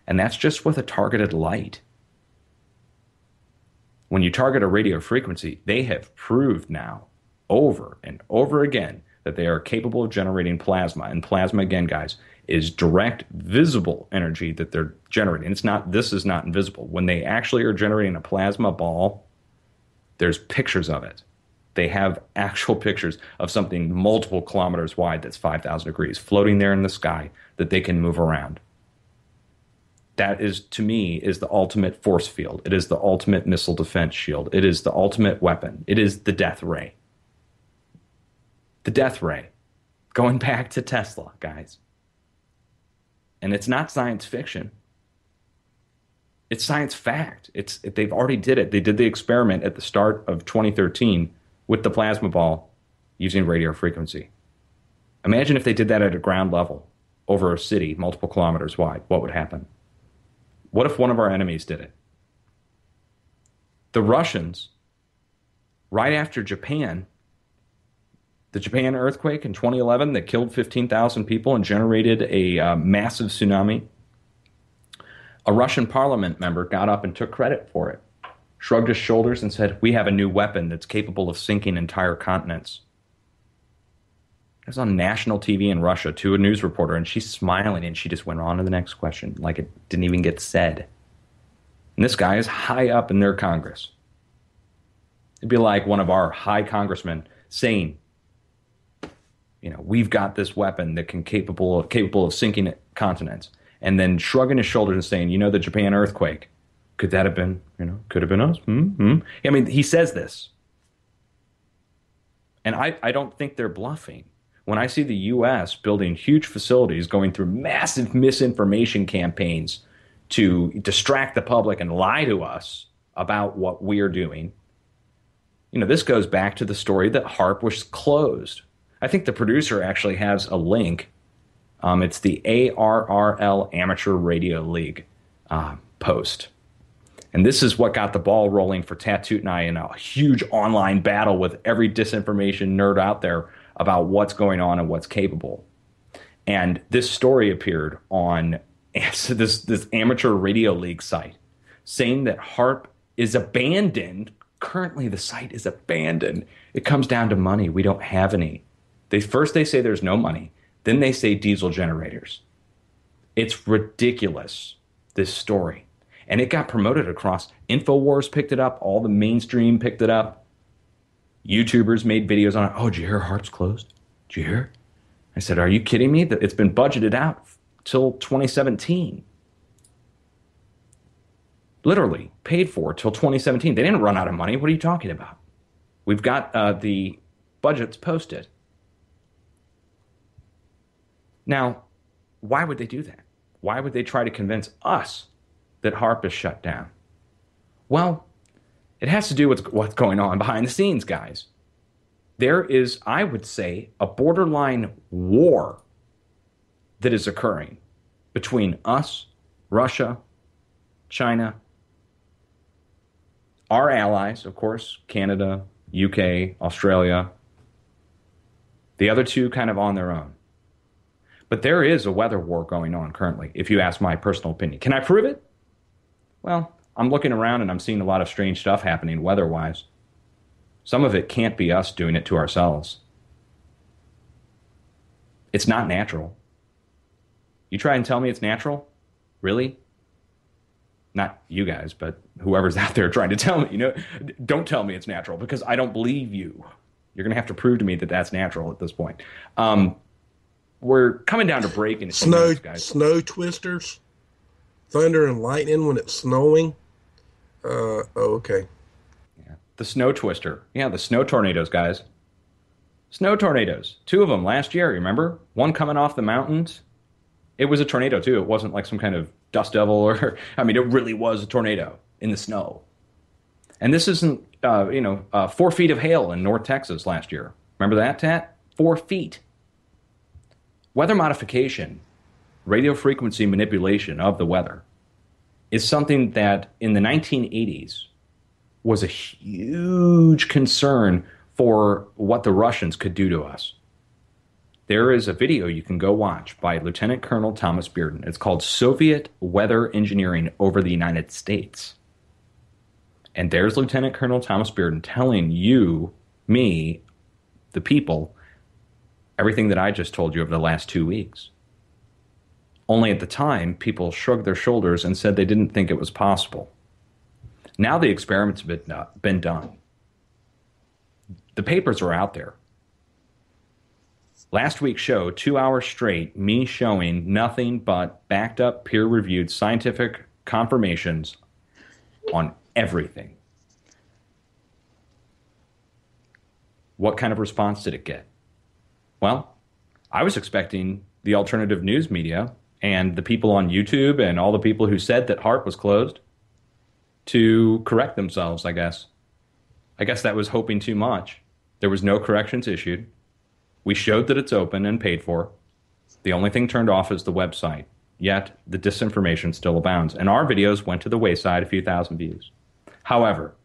and that's just with a targeted light. When you target a radio frequency, they have proved now over and over again that they are capable of generating plasma. And plasma, again, guys, is direct visible energy that they're generating. It's not, this is not invisible. When they actually are generating a plasma ball, there's pictures of it. They have actual pictures of something multiple kilometers wide that's 5,000 degrees floating there in the sky that they can move around. That is, to me, is the ultimate force field. It is the ultimate missile defense shield. It is the ultimate weapon. It is the death ray. The death ray. Going back to Tesla, guys. And it's not science fiction it's science fact. It's they've already did it. They did the experiment at the start of 2013 with the plasma ball using radio frequency. Imagine if they did that at a ground level over a city multiple kilometers wide. What would happen? What if one of our enemies did it? The Russians, right after Japan, the Japan earthquake in 2011 that killed 15,000 people and generated a uh, massive tsunami a Russian parliament member got up and took credit for it, shrugged his shoulders, and said, We have a new weapon that's capable of sinking entire continents. It was on national TV in Russia to a news reporter, and she's smiling, and she just went on to the next question, like it didn't even get said. And this guy is high up in their Congress. It'd be like one of our high congressmen saying, you know, we've got this weapon that can capable of, capable of sinking continents and then shrugging his shoulders and saying, "You know, the Japan earthquake, could that have been? You know, could have been us." Mm-hmm. I mean, he says this, and I, I don't think they're bluffing. When I see the U.S. building huge facilities, going through massive misinformation campaigns to distract the public and lie to us about what we're doing, you know, this goes back to the story that HAARP was closed. I think the producer actually has a link um, it's the ARRL Amateur Radio League uh, post. And this is what got the ball rolling for Tattoo and I in a huge online battle with every disinformation nerd out there about what's going on and what's capable. And this story appeared on this, this amateur radio league site saying that HAARP is abandoned. Currently, the site is abandoned. It comes down to money. We don't have any. They first they say there's no money, then they say diesel generators. It's ridiculous. This story, and it got promoted across. Infowars picked it up. All the mainstream picked it up. YouTubers made videos on it. Oh, did you hear HAARP's closed? Did you hear? I said, Are you kidding me? That it's been budgeted out till 2017 literally paid for till 2017. They didn't run out of money. What are you talking about? We've got uh, the budgets posted. Now, why would they do that? Why would they try to convince us that HAARP is shut down? Well, it has to do with what's going on behind the scenes, guys. There is, I would say, a borderline war that is occurring between us, Russia, China, our allies, of course, Canada, UK, Australia, the other two kind of on their own. But there is a weather war going on currently, if you ask my personal opinion. Can I prove it? Well, I'm looking around and I'm seeing a lot of strange stuff happening weather wise. Some of it can't be us doing it to ourselves. It's not natural. You try and tell me it's natural? Really? not you guys, but whoever's out there trying to tell me, you know, don't tell me it's natural because I don't believe you. You're going to have to prove to me that that's natural at this point. Um, we're coming down to break in snow, minutes, guys. Snow twisters, thunder and lightning when it's snowing. Uh, oh, okay. Yeah. The snow twister. Yeah, the snow tornadoes, guys. Snow tornadoes. Two of them last year, remember? One coming off the mountains. It was a tornado, too. It wasn't like some kind of dust devil or i mean it really was a tornado in the snow and this isn't uh, you know uh, four feet of hail in north texas last year remember that tat four feet weather modification radio frequency manipulation of the weather is something that in the 1980s was a huge concern for what the russians could do to us there is a video you can go watch by Lieutenant Colonel Thomas Bearden. It's called Soviet Weather Engineering over the United States. And there's Lieutenant Colonel Thomas Bearden telling you, me, the people, everything that I just told you over the last two weeks. Only at the time, people shrugged their shoulders and said they didn't think it was possible. Now the experiments have been done. The papers are out there last week's show, two hours straight, me showing nothing but backed up, peer reviewed scientific confirmations on everything. What kind of response did it get? Well, I was expecting the alternative news media and the people on YouTube and all the people who said that HAARP was closed to correct themselves, I guess. I guess that was hoping too much. There was no corrections issued. We showed that it's open and paid for. The only thing turned off is the website. Yet, the disinformation still abounds, and our videos went to the wayside a few thousand views. However,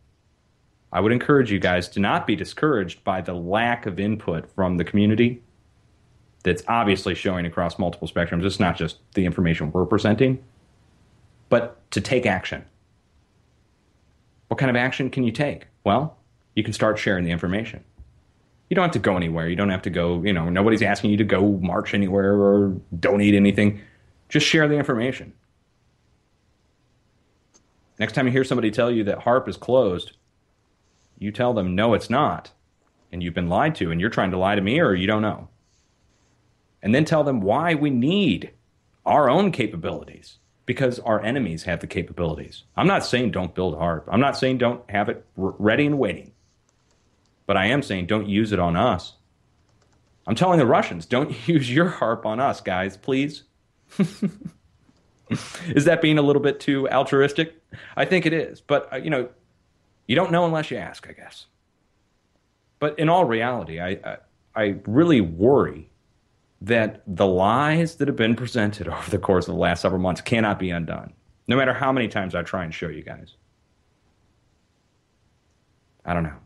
I would encourage you guys to not be discouraged by the lack of input from the community that's obviously showing across multiple spectrums. It's not just the information we're presenting, but to take action. What kind of action can you take? Well, you can start sharing the information you don't have to go anywhere. You don't have to go, you know, nobody's asking you to go march anywhere or donate anything. Just share the information. Next time you hear somebody tell you that HAARP is closed, you tell them, no, it's not. And you've been lied to, and you're trying to lie to me, or you don't know. And then tell them why we need our own capabilities because our enemies have the capabilities. I'm not saying don't build HAARP. I'm not saying don't have it ready and waiting. But I am saying don't use it on us. I'm telling the Russians, don't use your HAARP on us, guys, please. is that being a little bit too altruistic? I think it is. But, uh, you know, you don't know unless you ask, I guess. But in all reality, I, I, I really worry that the lies that have been presented over the course of the last several months cannot be undone, no matter how many times I try and show you guys. I don't know.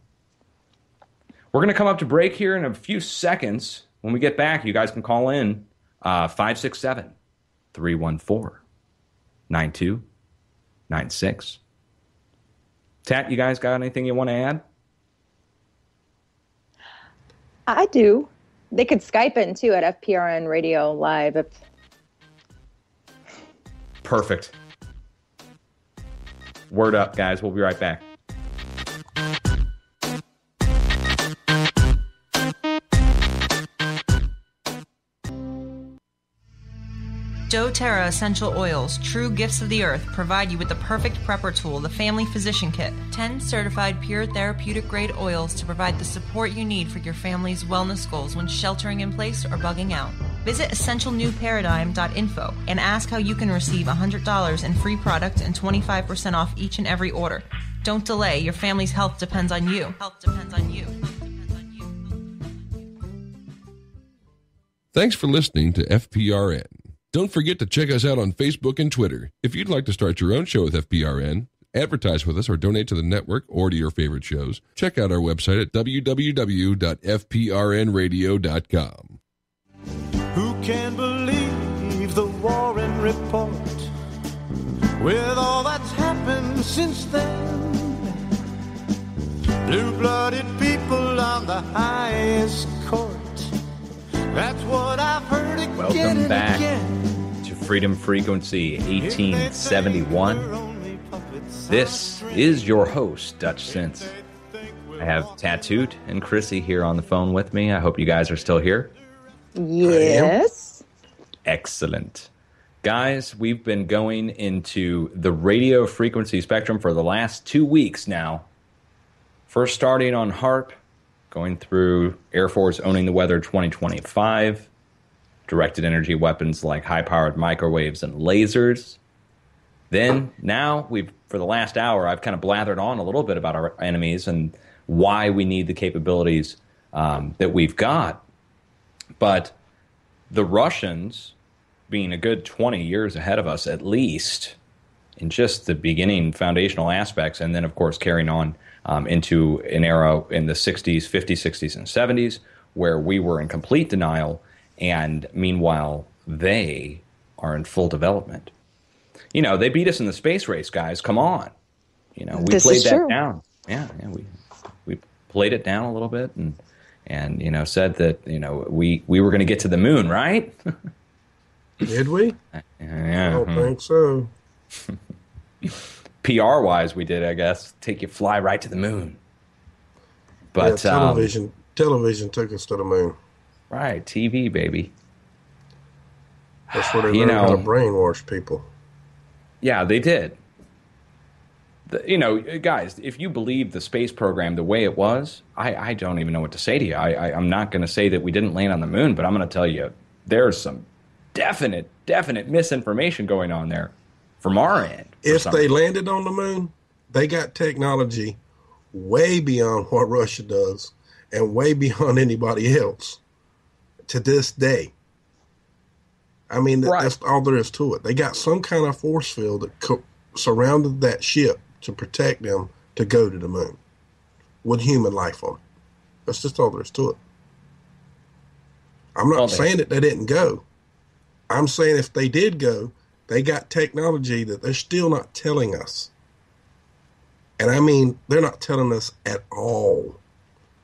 We're going to come up to break here in a few seconds. When we get back, you guys can call in uh, 567 314 9296. Tat, you guys got anything you want to add? I do. They could Skype in too at FPRN Radio Live. Perfect. Word up, guys. We'll be right back. doTERRA Essential Oils, true gifts of the earth, provide you with the perfect prepper tool, the Family Physician Kit. 10 certified pure therapeutic grade oils to provide the support you need for your family's wellness goals when sheltering in place or bugging out. Visit essentialnewparadigm.info and ask how you can receive $100 in free product and 25% off each and every order. Don't delay, your family's health depends on you. Health depends on you. Health depends on you. Thanks for listening to FPRN. Don't forget to check us out on Facebook and Twitter. If you'd like to start your own show with FPRN, advertise with us, or donate to the network or to your favorite shows, check out our website at www.fprnradio.com. Who can believe the Warren Report with all that's happened since then? Blue blooded people on the highest court. That's what I've heard again Welcome and back again. Freedom Frequency 1871. This is your host, Dutchsinse. I have Tattooed and Chrissy here on the phone with me. I hope you guys are still here. yes, Excellent. Guys, we've been going into the radio frequency spectrum for the last two weeks now. First, starting on HAARP, going through Air Force owning the weather 2025, directed energy weapons like high powered microwaves and lasers. Then, now, we've, for the last hour, I've kind of blathered on a little bit about our enemies and why we need the capabilities um, that we've got. But the Russians, being a good 20 years ahead of us at least, in just the beginning foundational aspects, and then, of course, carrying on um, into an era in the 60s, 50s, 60s, and 70s where we were in complete denial, and meanwhile, they are in full development. You know, they beat us in the space race, guys. Come on. You know, we This played that true. down. Yeah, yeah, we we played it down a little bit and and you know said that you know we we were going to get to the moon, right? Did we? I yeah. don't mhm. think so. PR wise, we did, I guess. Take you fly right to the moon. But yeah, um, television, television took us to the moon. Right, TV baby. That's where they you learned how to know- brainwash people. Yeah, they did. The, you know, guys, if you believe the space program the way it was, I, I don't even know what to say to you. I, I, I'm not going to say that we didn't land on the moon, but I'm going to tell you there's some definite, definite misinformation going on there from our end. If they landed on the moon, they got technology way beyond what Russia does and way beyond anybody else to this day. I mean, Right. that's all there is to it. They got some kind of force field that co- surrounded that ship to protect them to go to the moon with human life on it. That's just all there is to it. I'm not Well, saying that they didn't go. I'm saying if they did go, they got technology that they're still not telling us. And I mean, they're not telling us at all.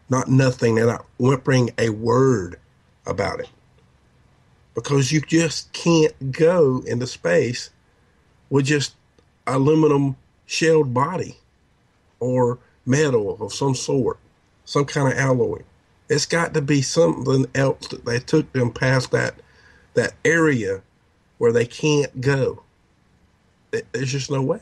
Not nothing. They're not whimpering a word about it. Because you just can't go into space with just aluminum shelled body or metal of some sort, some kind of alloy. It's got to be something else that they took them past that that area where they can't go. There's just no way.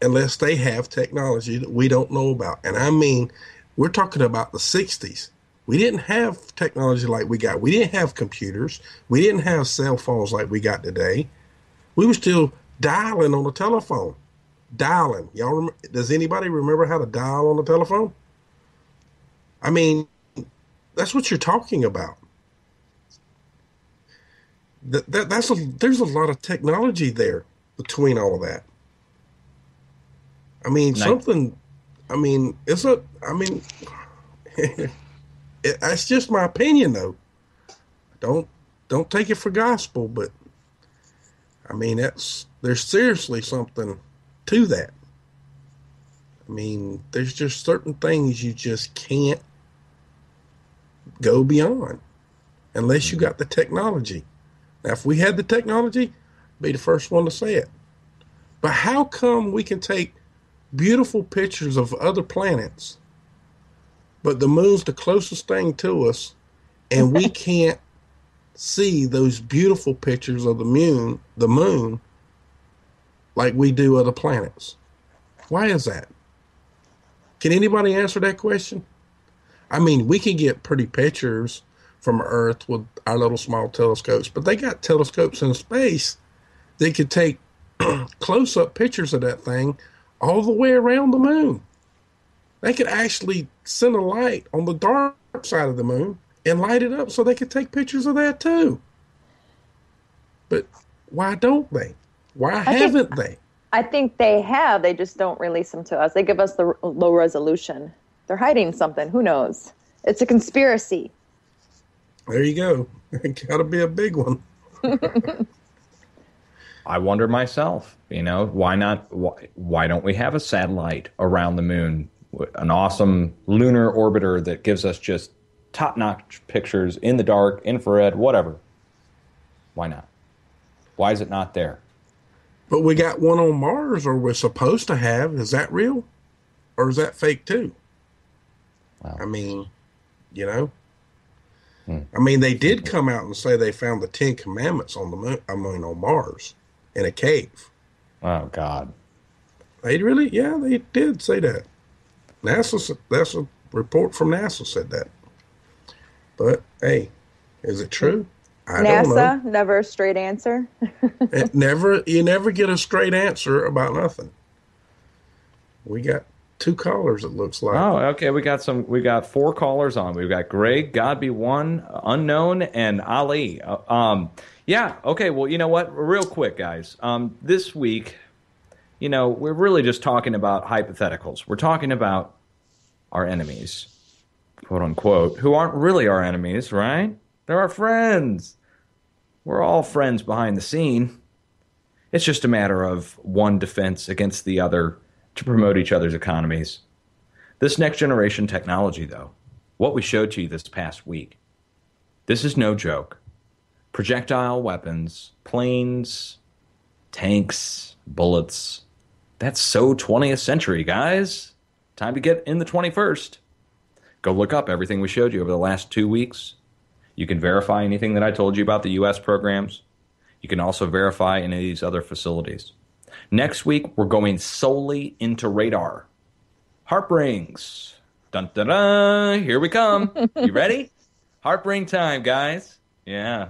Unless they have technology that we don't know about. And I mean, we're talking about the 60s. We didn't have technology like we got. We didn't have computers. We didn't have cell phones like we got today. We were still dialing on the telephone. Dialing. Y'all rem- does anybody remember how to dial on the telephone? I mean, that's what you're talking about that, that that's a there's a lot of technology there between all of that. I mean, Nice. something I mean, it's a. I mean, it, that's just my opinion, though. Don't don't take it for gospel, but I mean, that's there's seriously something to that. I mean, there's just certain things you just can't go beyond unless you mm-hmm. got the technology. Now, if we had the technology, I'd be the first one to say it. But how come we can take beautiful pictures of other planets, but the moon's the closest thing to us, and we can't see those beautiful pictures of the moon, the moon, like we do other planets? Why is that? Can anybody answer that question? I mean, we can get pretty pictures from Earth with our little small telescopes, but they got telescopes in space that could take close up pictures of that thing all the way around the moon. They could actually send a light on the dark side of the moon and light it up so they could take pictures of that too. But why don't they? Why think- haven't they? I think they have. They just don't release them to us. They give us the r- low resolution. They're hiding something. Who knows? It's a conspiracy. There you go. It got to be a big one. I wonder myself, you know, why not? Why, why don't we have a satellite around the moon, an awesome lunar orbiter that gives us just top notch pictures in the dark, infrared, whatever? Why not? Why is it not there? But we got one on Mars, or we're supposed to have. Is that real? Or is that fake too? Wow. I mean, you know. Hmm. I mean, they did come out and say they found the Ten Commandments on the moon. I mean, on Mars, in a cave. Oh, God. They really, yeah, they did say that. NASA, s- that's a report from NASA said that. But hey, is it true? I don't know. NASA, never a straight answer. It never, you never get a straight answer about nothing. We got two callers. It looks like. Oh, okay. We got some. We got four callers on. We've got Greg, God be one, unknown, and Ali. Uh, um, yeah. Okay. Well, you know what? Real quick, guys. Um, this week, you know, we're really just talking about hypotheticals. We're talking about our enemies, quote unquote, who aren't really our enemies, right? They're our friends. We're all friends behind the scene. It's just a matter of one defense against the other to promote each other's economies. This next generation technology, though, what we showed to you this past week, this is no joke. Projectile weapons, planes, tanks, bullets. That's so 20th century, guys. Time to get in the 21st. Go look up everything we showed you over the last two weeks. You can verify anything that I told you about the U.S. programs. You can also verify any of these other facilities. Next week, we're going solely into radar. HAARP rings. Dun dun dun. Here we come. You ready? HAARP ring time, guys. Yeah.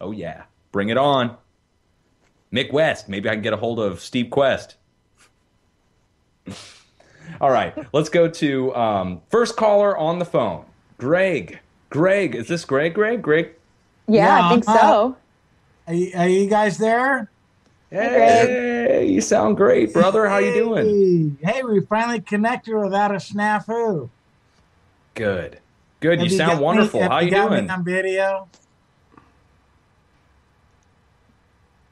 Oh, yeah. Bring it on. Mick West. Maybe I can get a hold of Steve Quest. All right. Let's go to um, first caller on the phone. Greg. Greg. Is this Greg? Greg? Greg? Yeah, Yeah, I think uh, so. Are you, are you guys there? Hey, you sound great, brother. How you doing? Hey, hey, we finally connected without a snafu. Good. Good. Have You sound wonderful. have How you got me doing? on video?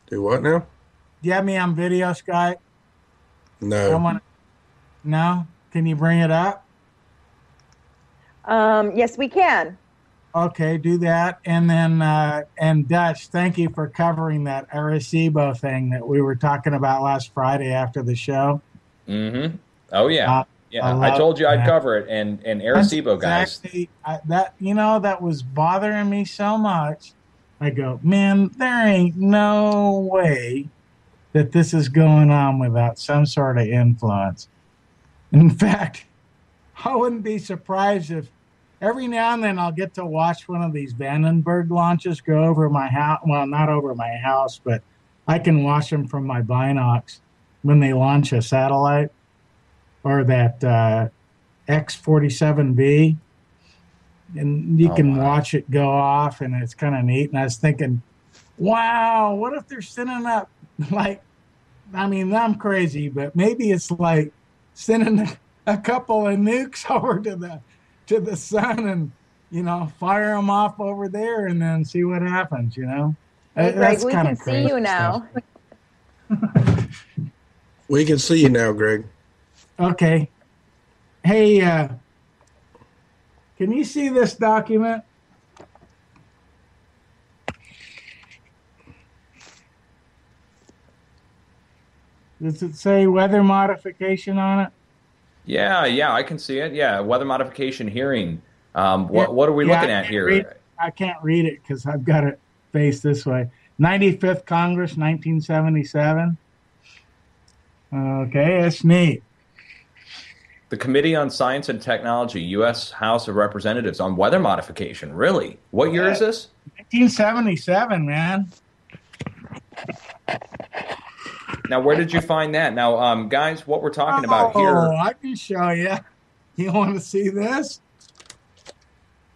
Do what now? Do you have me on video, Skype? I No. Want. No. Can you bring it up? Um, yes, we can. Okay, do that, and then uh, and Dutch, thank you for covering that Arecibo thing that we were talking about last Friday after the show. Mm-hmm. Oh yeah, Uh, yeah. I I, told you I'd that. cover it, and and That's Arecibo guys. I, that you know that was bothering me so much. I go, man, there ain't no way that this is going on without some sort of influence. In fact, I wouldn't be surprised if every now and then I'll get to watch one of these Vandenberg launches go over my house. Well, not over my house, but I can watch them from my binocs when they launch a satellite or that uh, X47B. And you Oh, can wow. watch it go off, and it's kind of neat. And I was thinking, wow, what if they're sending up, like, I mean, I'm crazy, but maybe it's like sending a couple of nukes over to the to the sun and you know fire them off over there and then see what happens. You know, Hey, Uh, Greg, that's we kinda can see you now. We can see you now, Greg. Okay. Hey, uh, can you see this document? Does it say weather modification on it? Yeah, yeah, I can see it. Yeah, weather modification hearing. Um, what, Yeah, what are we yeah, looking at here? I can't read it because I've got it faced this way. 95th Congress, 1977. Okay, that's neat. The Committee on Science and Technology, U.S. House of Representatives on weather modification. Really? What year is this? 1977, man. Now, where did you find that? Now, um, guys, what we're talking about here. oh. I can show you. You want to see this?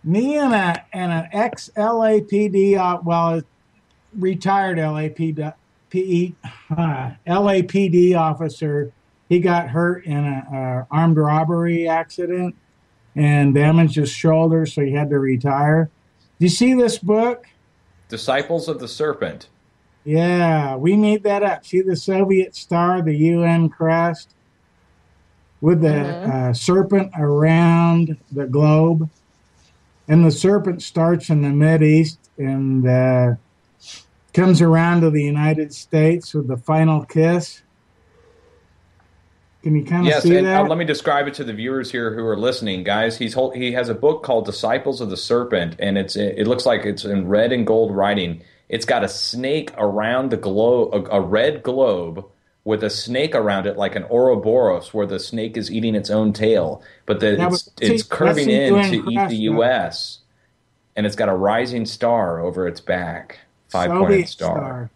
Me and a and an ex LAPD, uh, well, retired LAPD, PE, uh, LAPD officer. He got hurt in a, a armed robbery accident and damaged his shoulder, so he had to retire. Do you see this book? Disciples of the Serpent. Yeah, we made that up. See the Soviet star, the UN crest, with the uh, serpent around the globe. And the serpent starts in the Mid East and uh, comes around to the United States with the final kiss. Can you kind of Yes, see and that? uh, let me describe it to the viewers here who are listening, guys. He's hol- he has a book called Disciples of the Serpent, and it's it looks like it's in red and gold writing. It's got a snake around the globe, a, a red globe with a snake around it, like an Ouroboros, where the snake is eating its own tail, but the, Yeah, it's curving in to eat the. U.S. and it's got a rising star over its back, five pointed star.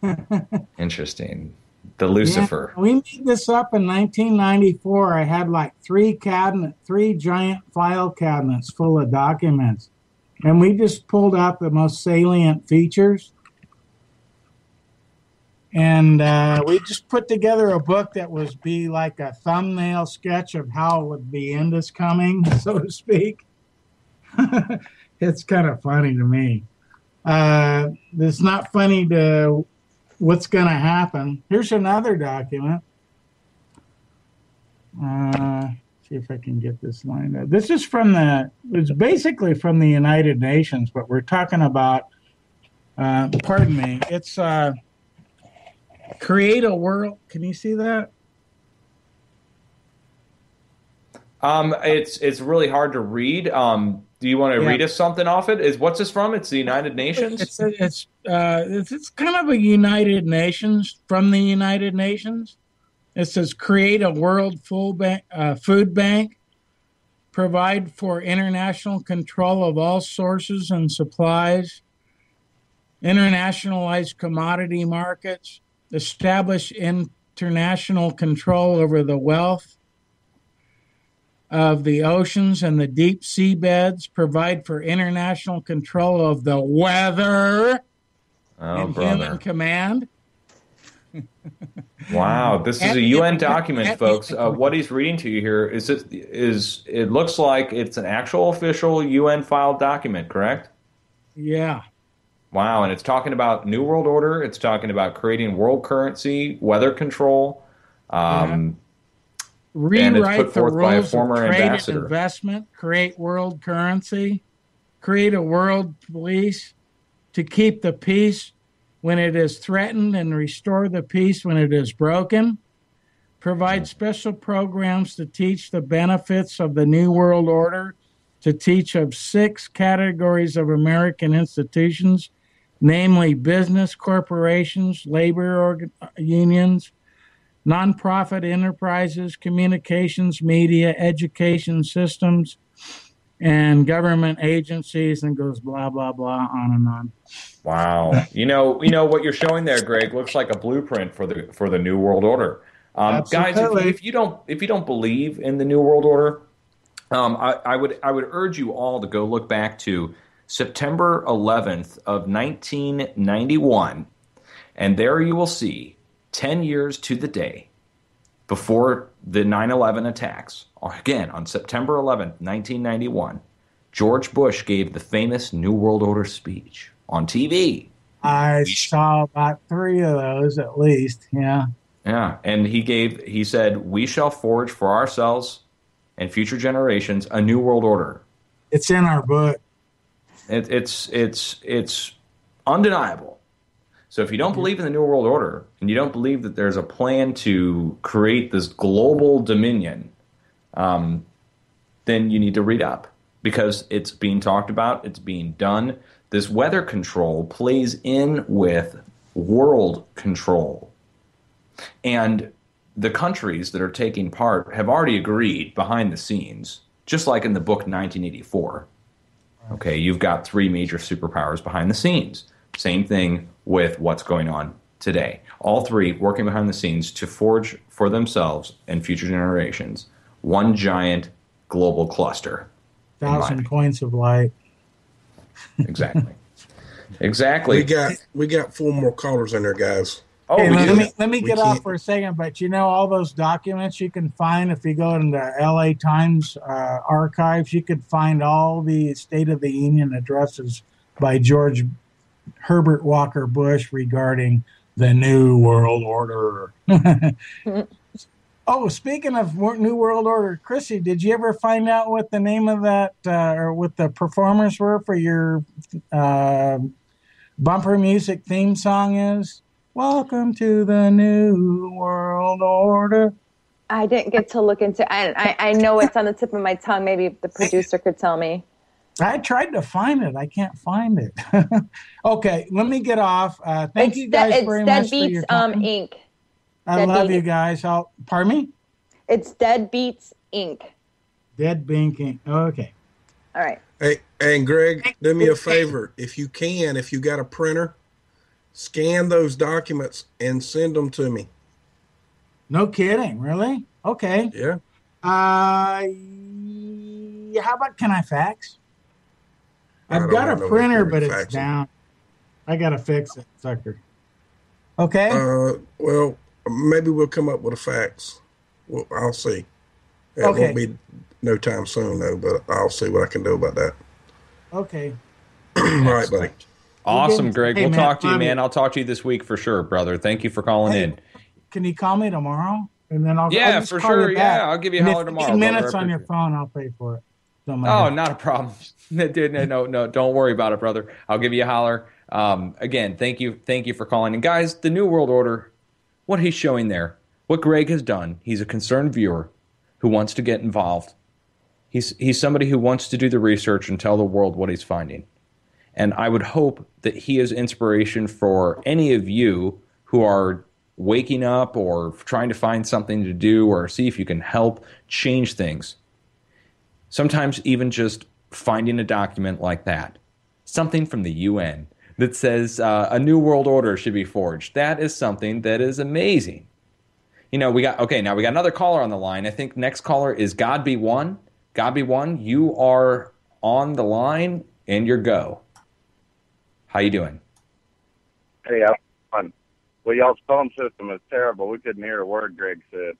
star. Interesting. The Yeah, Lucifer. we made this up in 1994. I had like three cabinet, three giant file cabinets full of documents, and we just pulled out the most salient features. And uh, we just put together a book that was be like a thumbnail sketch of how would the end is coming, so to speak. it's kind of funny to me. Uh, it's not funny to what's going to happen. Here's another document. Uh, see if I can get this lined up. This is from the, it's basically from the United Nations, but we're talking about, uh, pardon me, it's uh, create a world. Can you see that? Um, it's it's really hard to read. Um, do you want to Yeah. read us something off it? Is what's this from? It's the United Nations. It's it's uh, it's, it's kind of a United Nations from the United Nations. It says create a world full bank, uh, food bank, provide for international control of all sources and supplies, internationalize commodity markets, establish international control over the wealth of the oceans and the deep sea beds, provide for international control of the weather. Oh, and human command. Wow, this is a UN document, folks. Uh, what he's reading to you here is it is it looks like it's an actual official UN filed document, correct? Yeah. Wow, and it's talking about New World Order. It's talking about creating world currency, weather control. Um, And it's Rewrite the forth by a rules former of trade ambassador. and investment, create world currency, create a world police to keep the peace when it is threatened and restore the peace when it is broken. Provide special programs to teach the benefits of the New World Order, to teach of six categories of American institutions, namely business corporations, labor organ- unions, nonprofit enterprises, communications, media, education systems, and government agencies, and goes blah blah blah on and on. Wow. You know, you know what you're showing there, Greg, looks like a blueprint for the for the New World Order. Um, guys, if, Absolutely. if you don't if you don't believe in the New World Order, um, I, I would I would urge you all to go look back to September 11th of 1991, and there you will see 10 years to the day before the 9 11 attacks, again on September 11th, 1991, George Bush gave the famous New World Order speech on TV. I saw about three of those at least. Yeah. Yeah, and he gave he said, "We shall forge for ourselves and future generations a new world order." It's in our book. It, it's it's it's undeniable. So if you don't believe in the new world order and you don't believe that there's a plan to create this global dominion, um, then you need to read up because it's being talked about, it's being done. This weather control plays in with world control. And the countries that are taking part have already agreed behind the scenes, just like in the book 1984. Okay, you've got three major superpowers behind the scenes. Same thing with what's going on today. All three working behind the scenes to forge for themselves and future generations one giant global cluster. Thousand points of light. Exactly. exactly. We got we got four more callers in there, guys. oh, Hey, let, me let me We get off can't- for a second, but you know all those documents you can find if you go in the LA Times uh, archives, you could find all the State of the Union addresses by George Herbert Walker Bush regarding the New World Order. oh, speaking of New World Order, Chrissy, did you ever find out what the name of that uh, or what the performers were for your uh, bumper music theme song is? Welcome to the New World Order. I didn't get to look into. I, I I know it's on the tip of my tongue. Maybe the producer could tell me. I tried to find it. I can't find it. okay, let me get off. Uh, thank it's you guys De- it's very Dead much for your Beats time. um Inc. I Dead love you guys. I'll, pardon me? It's Dead Beats Inc. Dead Binking. Okay. All right. Hey, and Greg, do me a favor. If you can, if you got a printer, scan those documents and send them to me. No kidding. Really? Okay. Yeah. Uh, how about can I fax? I I've got a printer, but it's fax down. I gotta fix it, sucker. Okay. Uh, well, maybe we'll come up with a fax. Well, I'll see. It Okay. won't be no time soon though, but I'll see what I can do about that. okay. All right, buddy. Awesome, Greg. man, we'll talk to you, man. I'll talk to you this week for sure, brother. Thank you for calling Hey, in. Can you call me tomorrow? And then I'll I'll Yeah, for sure. Yeah, I'll give you a And if holler you tomorrow, minutes I on your phone, I'll pay for it. Don't Oh, matter. not a problem. No, no, no, don't worry about it, brother. I'll give you a holler. Um, again, thank you, thank you for calling. And guys, the New World Order, what he's showing there, what Greg has done, he's a concerned viewer who wants to get involved. He's he's somebody who wants to do the research and tell the world what he's finding. And I would hope that he is inspiration for any of you who are waking up or trying to find something to do or see if you can help change things sometimes even just finding a document like that, something from the UN that says uh, a new world order should be forged. That is something that is amazing. You know, we got okay. Now we got another caller on the line. I think next caller is God be one. God be one. You are on the line and you're go. How you doing? Hey, I'm fine. Well, y'all's phone system is terrible. We couldn't hear a word Greg said.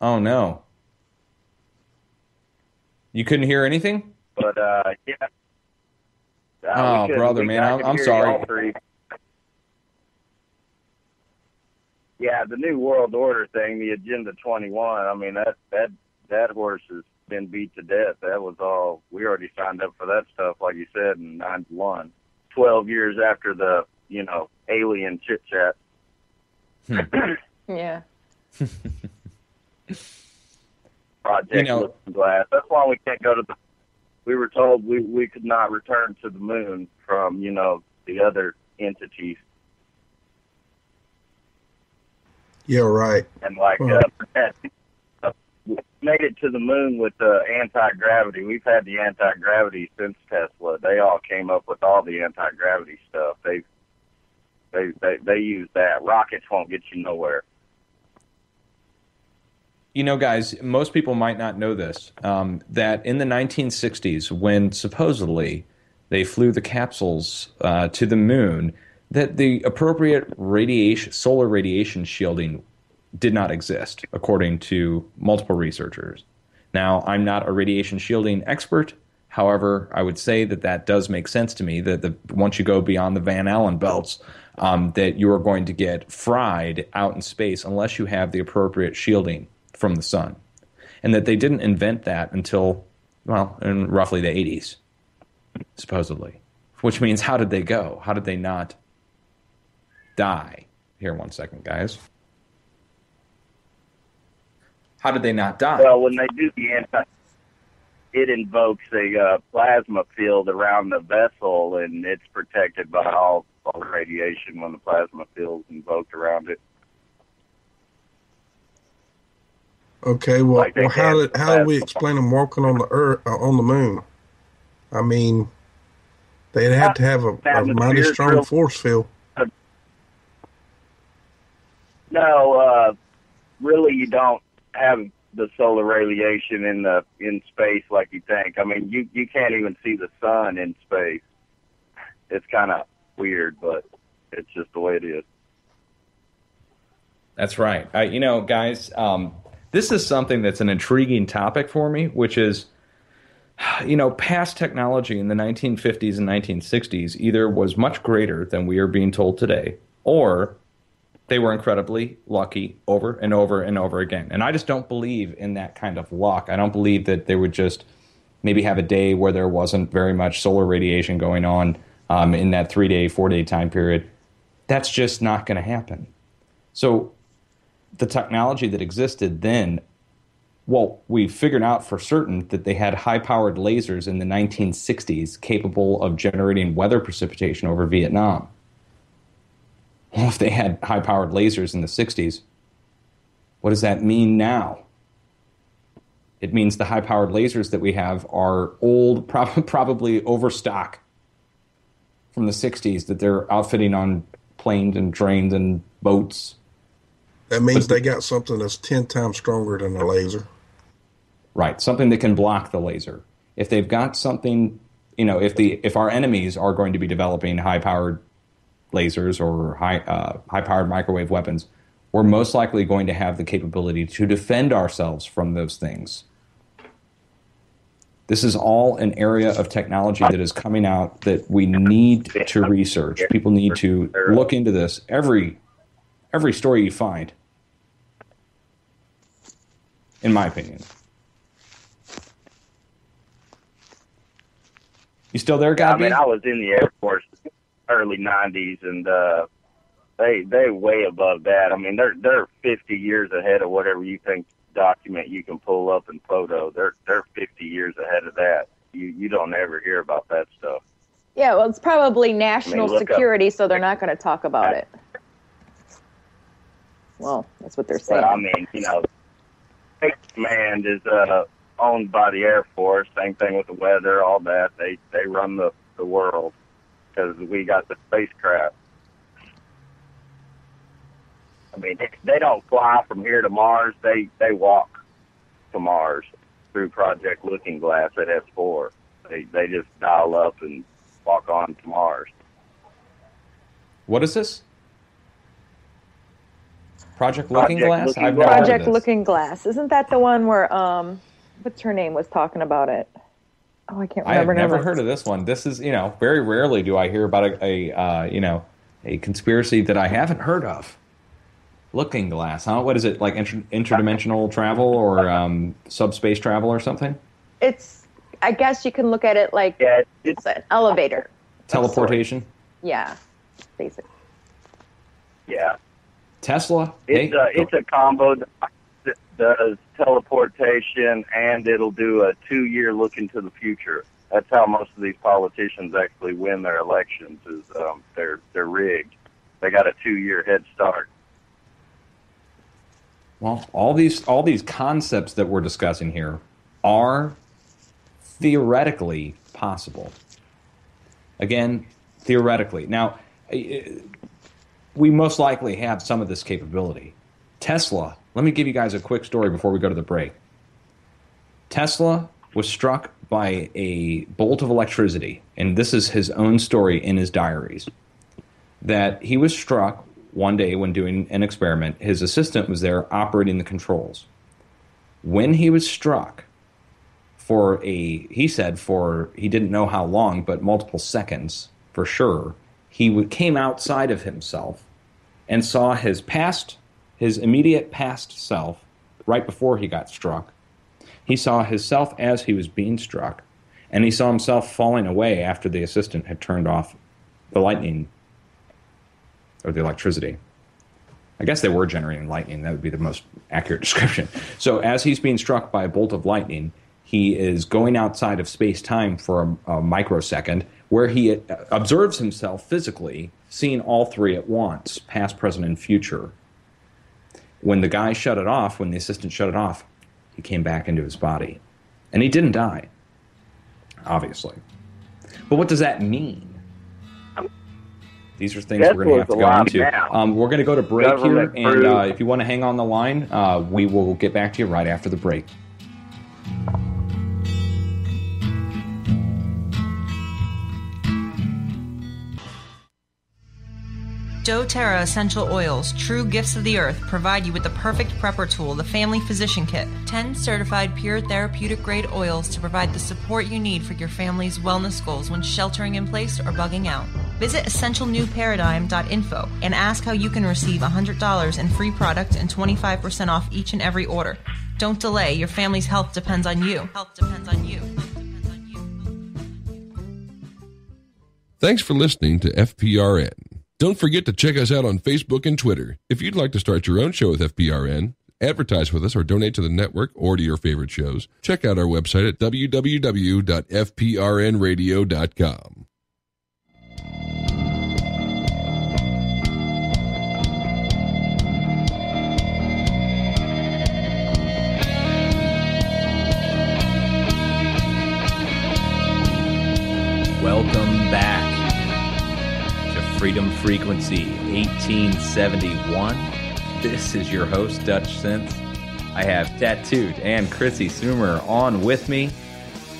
Oh no. You couldn't hear anything? But uh, yeah. Uh, Oh, couldn't- brother, man, I I'm- I'm sorry. Yeah, the new world order thing, the Agenda 21. I mean, that that that horse has been beat to death. That was all. We already signed up for that stuff, like you said, in '91. Twelve years after the you know alien chit chat. Yeah. Project You know- Looking Glass. That's why we can't go to the. We were told we we could not return to the moon from you know the other entities Yeah, right. and like Well- uh, uh, we made it to the moon with the anti gravity. We've had the anti gravity since Tesla. They all came up with all the anti gravity stuff. They they they they use that. Rockets won't get you nowhere. You know, guys, most people might not know this um, that in the 1960s, when supposedly they flew the capsules uh, to the moon, that the appropriate radiation, solar radiation shielding did not exist, according to multiple researchers. Now, I'm not a radiation shielding expert. However, I would say that that does make sense to me that the, once you go beyond the Van Allen belts, um, that you are going to get fried out in space unless you have the appropriate shielding from the sun. And that they didn't invent that until, well, in roughly the 80s, supposedly. Which means, how did they go? How did they not die? Here, one second, guys. How did they not die? Well, when they do the anti, it invokes a uh, plasma field around the vessel, and it's protected by all, all radiation when the plasma field's invoked around it. Okay, well, Like well how did how do we explain them walking on the earth uh, on the moon? I mean, they'd have to have a, a mighty strong real- force field. No, uh, really, you don't have the solar radiation in the in space like you think. I mean, you you can't even see the sun in space. It's kind of weird, but it's just the way it is. That's right. I, you know, guys, um, this is something that's an intriguing topic for me, which is, you know, past technology in the 1950s and 1960s either was much greater than we are being told today, or they were incredibly lucky over and over and over again. And I just don't believe in that kind of luck. I don't believe that they would just maybe have a day where there wasn't very much solar radiation going on um, in that three day, four day time period. That's just not going to happen. So the technology that existed then, well, we figured out for certain that they had high powered lasers in the 1960s capable of generating weather precipitation over Vietnam. Well, if they had high powered lasers in the 60s, what does that mean now? It means the high powered lasers that we have are old, prob- probably overstock from the 60s that they're outfitting on planes and trains and boats. That means they got something that's ten times stronger than a laser. Right, something that can block the laser. If they've got something, you know, if the if our enemies are going to be developing high-powered lasers or high uh, high-powered microwave weapons, we're most likely going to have the capability to defend ourselves from those things. This is all an area of technology that is coming out that we need to research. People need to look into this. Every every story you find, in my opinion. You still there, I mean, I was in the Air Force early '90s, and uh, they they way above that. I mean, they're they're 50 years ahead of whatever you think document you can pull up in photo. They're they're 50 years ahead of that. You you don't ever hear about that stuff. Yeah, well, it's probably national look up- security, so they're not going to talk about it. Well, that's what they're saying. But I mean, you know, Space Command is uh, owned by the Air Force. Same thing with the weather, all that. They they run the the world because we got the spacecraft. I mean, they, they don't fly from here to Mars. They they walk to Mars through Project Looking Glass at S4. They they just dial up and walk on to Mars. What is this? Project Looking Project Glass? Looking I've Glass. never heard of Project this. Looking Glass. Isn't that the one where um, what's her name was talking about it? Oh, I can't remember. I have never heard of this one. This is, you know, very rarely do I hear about a, a uh, you know, a conspiracy that I haven't heard of. Looking Glass, huh? What is it like? Inter- interdimensional travel or um, subspace travel or something? It's. I guess you can look at it like Yeah, it's, it's an elevator. Teleportation. Yeah, basically. yeah. Tesla. It's Hey, a it's a combo that does teleportation and it'll do a two year look into the future. That's how most of these politicians actually win their elections. Is um, they're they're rigged. They got a two year head start. Well, all these all these concepts that we're discussing here are theoretically possible. Again, theoretically. Now, we most likely have some of this capability. Tesla. Let me give you guys a quick story before we go to the break. Tesla was struck by a bolt of electricity, and this is his own story in his diaries. That he was struck one day when doing an experiment, his assistant was there operating the controls. When he was struck, for a, he said, for he didn't know how long, but multiple seconds for sure, he came outside of himself and saw his past, his immediate past self, right before he got struck. He saw his self as he was being struck, and he saw himself falling away after the assistant had turned off the lightning or the electricity. I guess they were generating lightning. That would be the most accurate description. So, as he's being struck by a bolt of lightning, he is going outside of space time for a, a microsecond where he observes himself physically seeing all three at once past, present, and future. When the guy shut it off, when the assistant shut it off, he came back into his body. And he didn't die, obviously. But what does that mean? These are things we're going to have to go into. Um, we're going to go to break Government here, and uh, if you want to hang on the line, uh, we will get back to you right after the break. doTERRA Essential Oils, true gifts of the earth, provide you with the perfect prepper tool, the Family Physician Kit. 10 certified pure therapeutic grade oils to provide the support you need for your family's wellness goals when sheltering in place or bugging out. Visit essentialnewparadigm.info and ask how you can receive $100 in free product and 25% off each and every order. Don't delay, your family's health depends on you. Health depends on you. Thanks for listening to FPRN. Don't forget to check us out on Facebook and Twitter. If you'd like to start your own show with FPRN, advertise with us, or donate to the network or to your favorite shows, check out our website at www.fprnradio.com. Welcome Freedom Frequency 1871. This is your host, Dutchsinse. I have Tattooed and Chrissy Sumer on with me,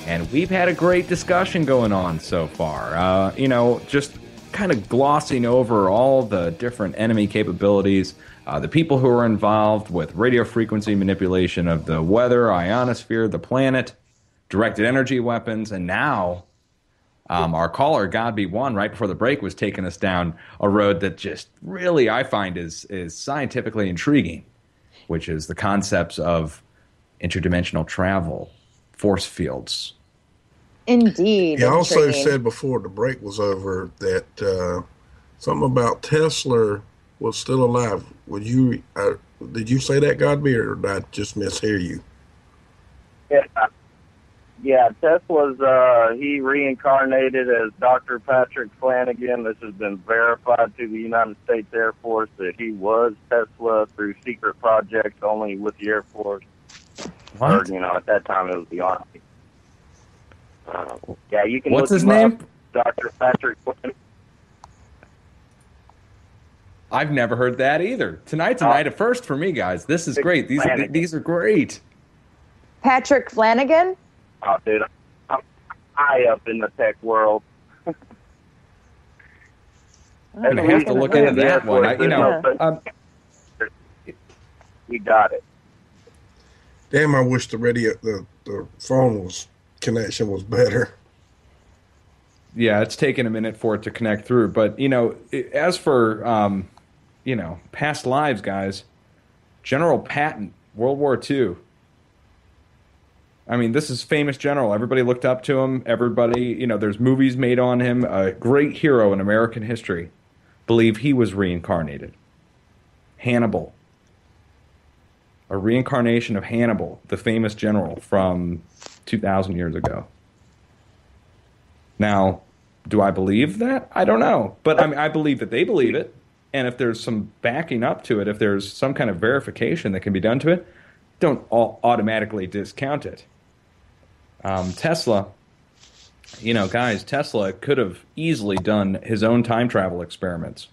and we've had a great discussion going on so far. Uh, you know, just kind of glossing over all the different enemy capabilities, uh, the people who are involved with radio frequency manipulation of the weather, ionosphere, the planet, directed energy weapons, and now um, our caller, God Be One, right before the break, was taking us down a road that just really I find is is scientifically intriguing, which is the concepts of interdimensional travel, force fields. Indeed. He also said before the break was over that uh, something about Tesla was still alive. Would you? Uh, did you say that, Godby, or did I just mishear you? Yeah, yeah. Tesla's uh, he reincarnated as Dr. Patrick Flanagan. This has been verified to the United States Air Force that he was Tesla through secret projects only with the Air Force. Or, you know, at that time it was the Army. Uh, yeah, you can. What's look his him up, name? Dr. Patrick Flanagan. I've never heard that either. Tonight's a Uh, night of first for me, guys. This is great. These Flanagan. these are great. Patrick Flanagan. Oh, dude, I'm high up in the tech world. I'm gonna have to look into that one. I, you know, um, We got it. Damn, I wish the radio, the the phone was connection was better. yeah, it's taken a minute for it to connect through. But you know, as for um, you know, past lives, guys, General Patton, World War II. I mean, this is famous general. Everybody looked up to him. Everybody, you know, there's movies made on him. A great hero in American history. Believe he was reincarnated. Hannibal. A reincarnation of Hannibal, the famous general from 2,000 years ago. Now, do I believe that? I don't know, but I mean, I believe that they believe it, and if there's some backing up to it, if there's some kind of verification that can be done to it, don't au- automatically discount it. Um, Tesla, you know, guys, Tesla could have easily done his own time travel experiments.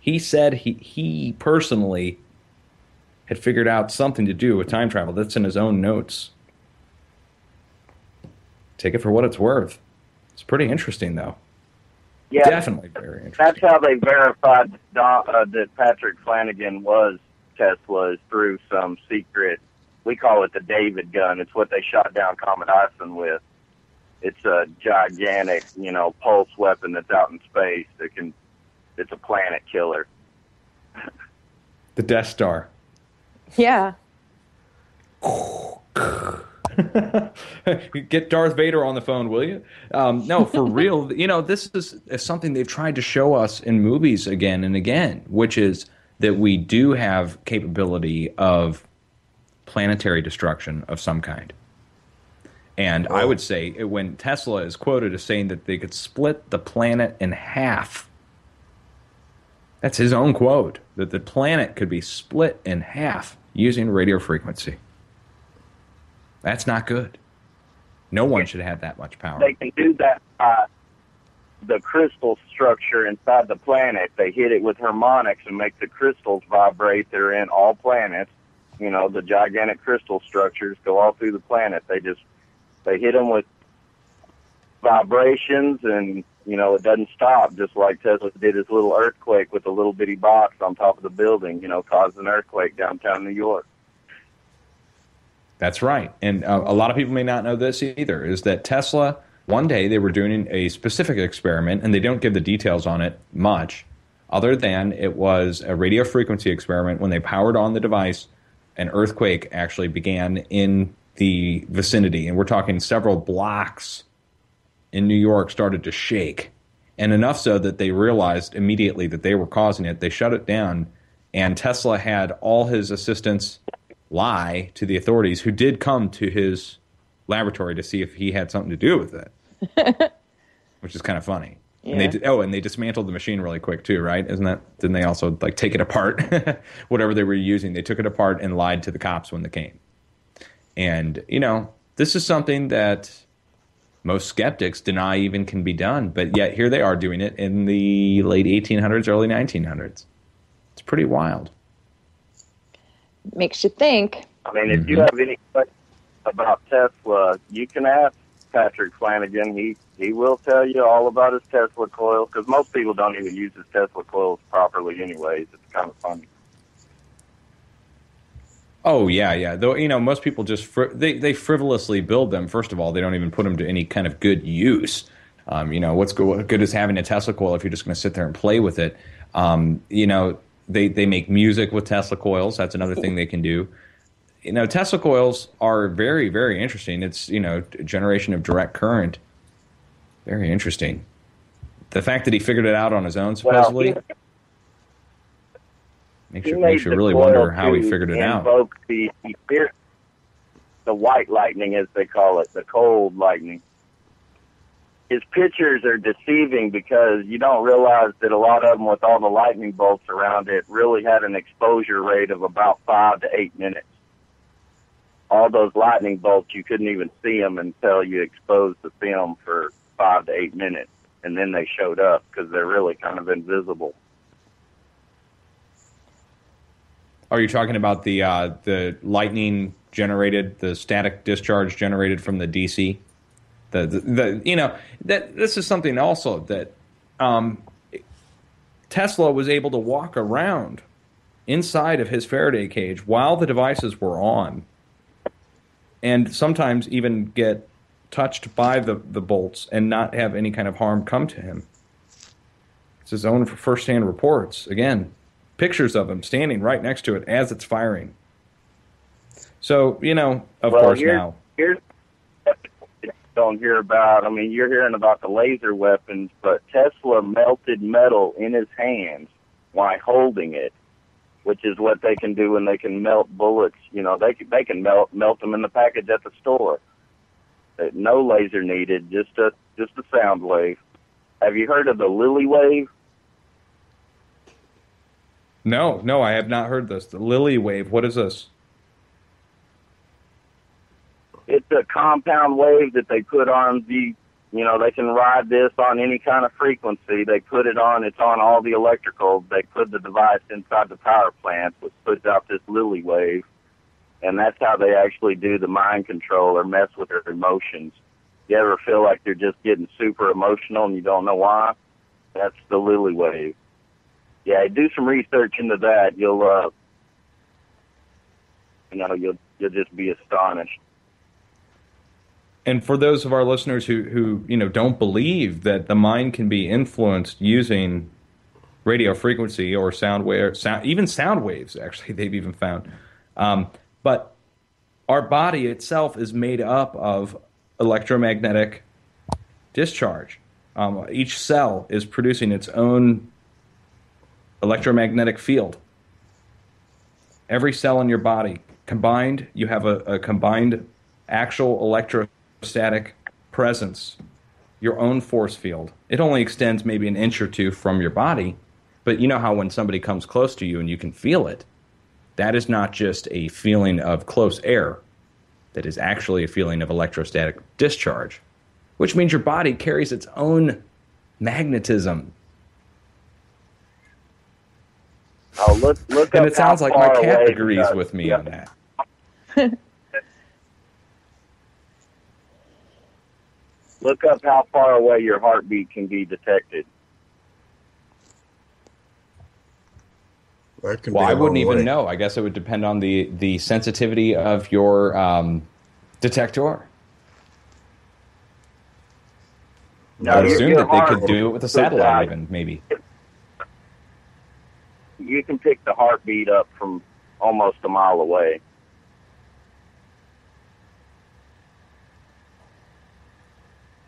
He said he he personally had figured out something to do with time travel. That's in his own notes. Take it for what it's worth. It's pretty interesting, though. Yeah, Definitely very interesting. That's how they verified Don, uh, that Patrick Flanagan was Tesla is through some secret. We call it the David gun. It's what they shot down Comet Ison with. It's a gigantic, you know, pulse weapon that's out in space that can. It's a planet killer. The Death Star. Yeah. Get Darth Vader on the phone, will you? Um, no, for real. You know, this is, is something they've tried to show us in movies again and again, which is that we do have capability of planetary destruction of some kind. And I oh. would say when Tesla is quoted as saying that they could split the planet in half, that's his own quote, that the planet could be split in half using radio frequency. That's not good. No one should have that much power. They can do that by the crystal structure inside the planet. They hit it with harmonics and make the crystals vibrate. They're in all planets. You know, the gigantic crystal structures go all through the planet. They just they hit them with vibrations, and you know it doesn't stop. Just like Tesla did his little earthquake with a little bitty box on top of the building. You know, caused an earthquake downtown New York. That's right. And uh, a lot of people may not know this either is that Tesla, one day they were doing a specific experiment, and they don't give the details on it much, other than it was a radio frequency experiment. When they powered on the device, an earthquake actually began in the vicinity. And we're talking several blocks in New York started to shake. And enough so that they realized immediately that they were causing it. They shut it down. And Tesla had all his assistants lie to the authorities who did come to his laboratory to see if he had something to do with it, which is kind of funny. And they did, oh, and they dismantled the machine really quick too, right? Isn't that? Didn't they also like take it apart? Whatever they were using, they took it apart and lied to the cops when they came. And you know, this is something that most skeptics deny even can be done, but yet here they are doing it in the late 1800s, early 1900s. It's pretty wild. Makes you think. I mean, if you mm-hmm. have any questions about Tesla, you can ask Patrick Flanagan. He he will tell you all about his Tesla coils because most people don't even use his Tesla coils properly, anyways. It's kind of funny. Oh yeah, yeah. Though you know, most people just fr- they they frivolously build them. First of all, they don't even put them to any kind of good use. Um, you know, what's good, what good is having a Tesla coil if you're just going to sit there and play with it? Um, you know, they they make music with Tesla coils. That's another thing they can do. You know, Tesla coils are very very interesting. It's you know a generation of direct current. Very interesting. The fact that he figured it out on his own supposedly Well, makes he you makes you really wonder how he figured it out. The the white lightning, as they call it, the cold lightning. His pictures are deceiving because you don't realize that a lot of them, with all the lightning bolts around it, really had an exposure rate of about five to eight minutes. All those lightning bolts, you couldn't even see them until you exposed the film for five to eight minutes, and then they showed up because they're really kind of invisible. Are you talking about the uh, the lightning generated, the static discharge generated from the DC? The, the, the you know that this is something also that um, Tesla was able to walk around inside of his Faraday cage while the devices were on, and sometimes even get touched by the, the bolts and not have any kind of harm come to him. It's his own firsthand reports. Again, pictures of him standing right next to it as it's firing. So, you know, of well, course here's, now. Here's you don't hear about. I mean, you're hearing about the laser weapons, but Tesla melted metal in his hands while holding it, which is what they can do when they can melt bullets. You know, they can, they can melt melt them in the package at the store. Uh, No laser needed, just a just a sound wave. Have you heard of the Lilly wave? No, no, I have not heard this. The Lilly Wave. What is this? it's a compound wave that they put on the you know they can ride this on any kind of frequency they put it on it's on all the electrical they put the device inside the power plant which puts out this Lilly wave and that's how they actually do the mind control or mess with their emotions you ever feel like you're just getting super emotional and you don't know why That's the Lilly wave. Yeah, do some research into that. You'll, uh, you know, you'll you'll just be astonished. And for those of our listeners who who you know don't believe that the mind can be influenced using radio frequency or sound wave, sound, even sound waves, actually they've even found. Um, but our body itself is made up of electromagnetic discharge. Um, each cell is producing its own electromagnetic field. Every cell in your body combined, you have a, a combined actual electrostatic presence, your own force field. It only extends maybe an inch or two from your body, but you know how when somebody comes close to you and you can feel it, that is not just a feeling of close air, that is actually a feeling of electrostatic discharge, which means your body carries its own magnetism. Oh, look, look And up it sounds like my cat away- agrees with me yeah. on that. Look up how far away your heartbeat can be detected. That can Well, be I a wouldn't long even way. know. I guess it would depend on the, the sensitivity of your um, detector. No, I would assume your that they could do it with a satellite, even maybe. You can pick the heartbeat up from almost a mile away.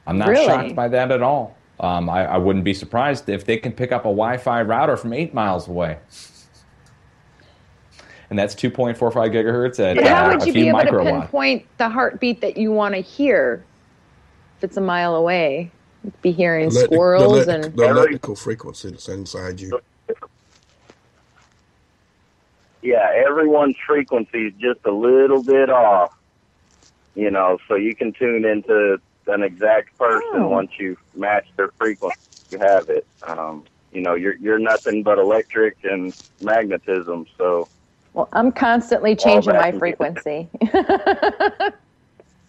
I'm not Really? shocked by that at all. Um, I, I wouldn't be surprised if they can pick up a Wi-Fi router from eight miles away. And that's 2.45 gigahertz at But how uh, would a you few be able to microwatts. pinpoint the heartbeat that you want to hear if it's a mile away? You'd be hearing The elec- the squirrels elec- and the electrical frequency that's inside you. Yeah, everyone's frequency is just a little bit off. You know, so you can tune into an exact person Oh. once you match their frequency. You have it. Um, you know, you're you're nothing but electric and magnetism. So well, I'm constantly changing my frequency.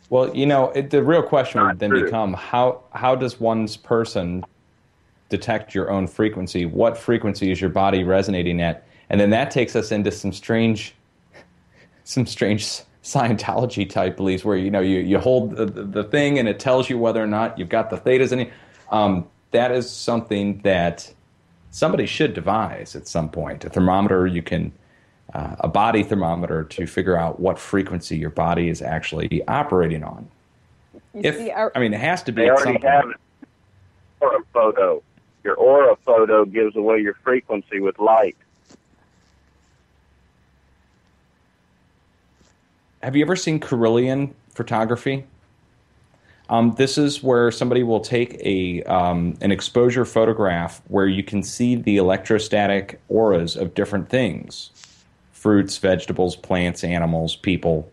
Well, you know, it, the real question would then true. become how how does one's person detect your own frequency? What frequency is your body resonating at? And then that takes us into some strange, some strange Scientology type beliefs where you know you, you hold the, the, the thing and it tells you whether or not you've got the thetas in it. Um, that is something that somebody should devise at some point. A thermometer you can uh, a body thermometer to figure out what frequency your body is actually operating on. You If see, our- I mean, it has to be they at already some point. have it. Aura photo. Your aura photo gives away your frequency with light. Have you ever seen Kirlian photography? Um, this is where somebody will take a um, an exposure photograph where you can see the electrostatic auras of different things, fruits, vegetables, plants, animals, people,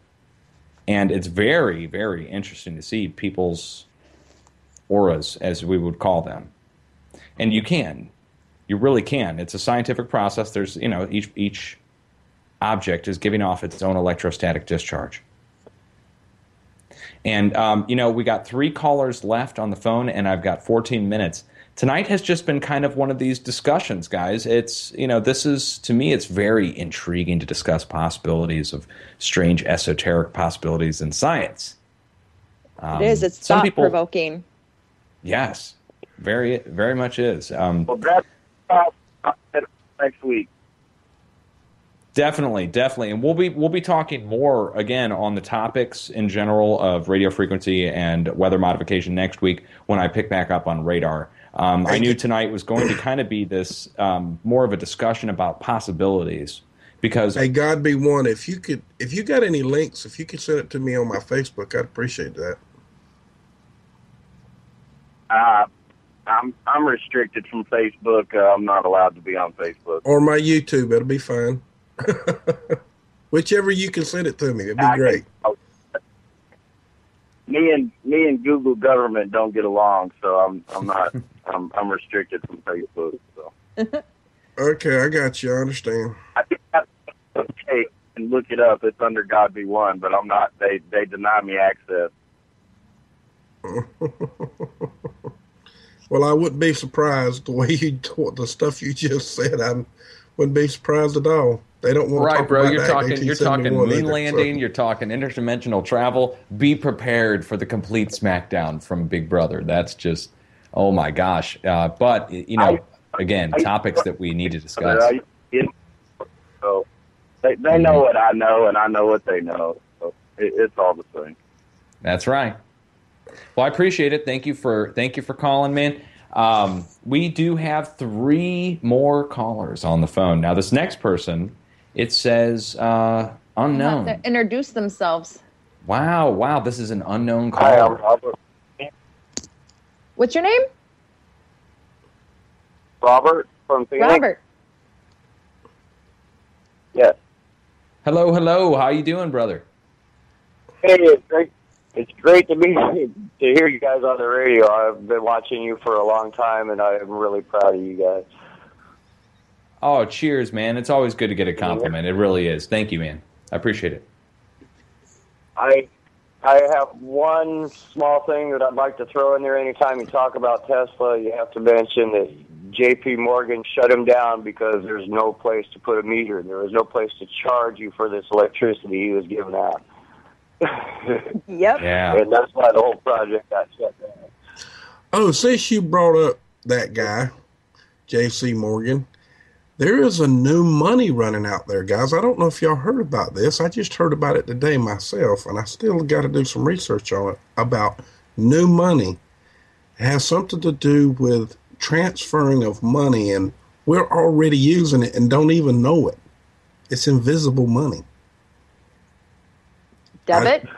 and it's very very interesting to see people's auras as we would call them, and you can, you really can. It's a scientific process. There's you know each each object is giving off its own electrostatic discharge. And, um, you know, we got three callers left on the phone, and I've got 14 minutes. Tonight has just been kind of one of these discussions, guys. It's, you know, this is, to me, it's very intriguing to discuss possibilities of strange esoteric possibilities in science. Um, it is. It's some thought people- provoking. Yes, very, very much is. Um, Well, that's uh, next week. Definitely, definitely, and we'll be we'll be talking more again on the topics in general of radio frequency and weather modification next week when I pick back up on radar. Um, I knew tonight was going to kind of be this um, more of a discussion about possibilities because Hey, God be one. If you could, if you got any links, if you could send it to me on my Facebook, I'd appreciate that. Uh, I'm I'm restricted from Facebook. Uh, I'm not allowed to be on Facebook. Or my YouTube, it'll be fine. Whichever you can send it to me, it'd be I can- great. Me and me and Google government don't get along, so I'm I'm not I'm I'm restricted from Facebook. So Okay, I got you. I understand. I think okay and look it up. It's under God Be One, but I'm not. They they deny me access. Well, I wouldn't be surprised the way you the stuff you just said. I wouldn't be surprised at all. They don't want to Right, talk bro. You're talking. You're talking moon either, so- landing. You're talking interdimensional travel. Be prepared for the complete smackdown from Big Brother. That's just, oh my gosh. Uh, but you know, again, topics that we need to discuss. So they they know what I know, and I know what they know. So it, it's all the same. That's right. Well, I appreciate it. Thank you for thank you for calling, man. Um, we do have three more callers on the phone now. This next person, it says uh, unknown. They introduce themselves. Wow, wow, this is an unknown Hi, I'm caller. Robert. What's your name? Robert from Phoenix. Robert. Yes. Hello, hello. How you doing, brother? Hey, it's great. It's great to be to hear you guys on the radio. I've been watching you for a long time, and I am really proud of you guys. Oh, cheers, man. It's always good to get a compliment. It really is. Thank you, man. I appreciate it. I I have one small thing that I'd like to throw in there. Anytime you talk about Tesla, you have to mention that J.P. Morgan shut him down because there's no place to put a meter. There was no place to charge you for this electricity he was giving out. Yep. Yeah. and that's why the whole project got shut down. Oh, since you brought up that guy, J.C. Morgan, there is a new money running out there, guys. I don't know if y'all heard about this. I just heard about it today myself, and I still got to do some research on it about new money. It has something to do with transferring of money, and we're already using it and don't even know it. It's invisible money. Debit.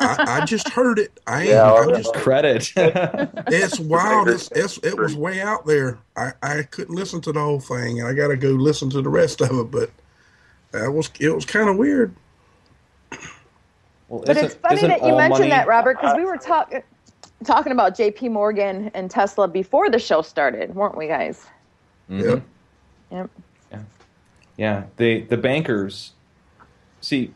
I, I just heard it. I am. Yeah, I just Credit. it's wild. It's, it's it was way out there. I, I couldn't listen to the whole thing. And I got to go listen to the rest of it. But that was it was kind of weird. Well, But isn't- it's funny isn't that you mentioned money- that, Robert, because we were talking talking about J.P. Morgan and Tesla before the show started, weren't we, guys? Mhm. Yep. Yep. Yeah, the the bankers see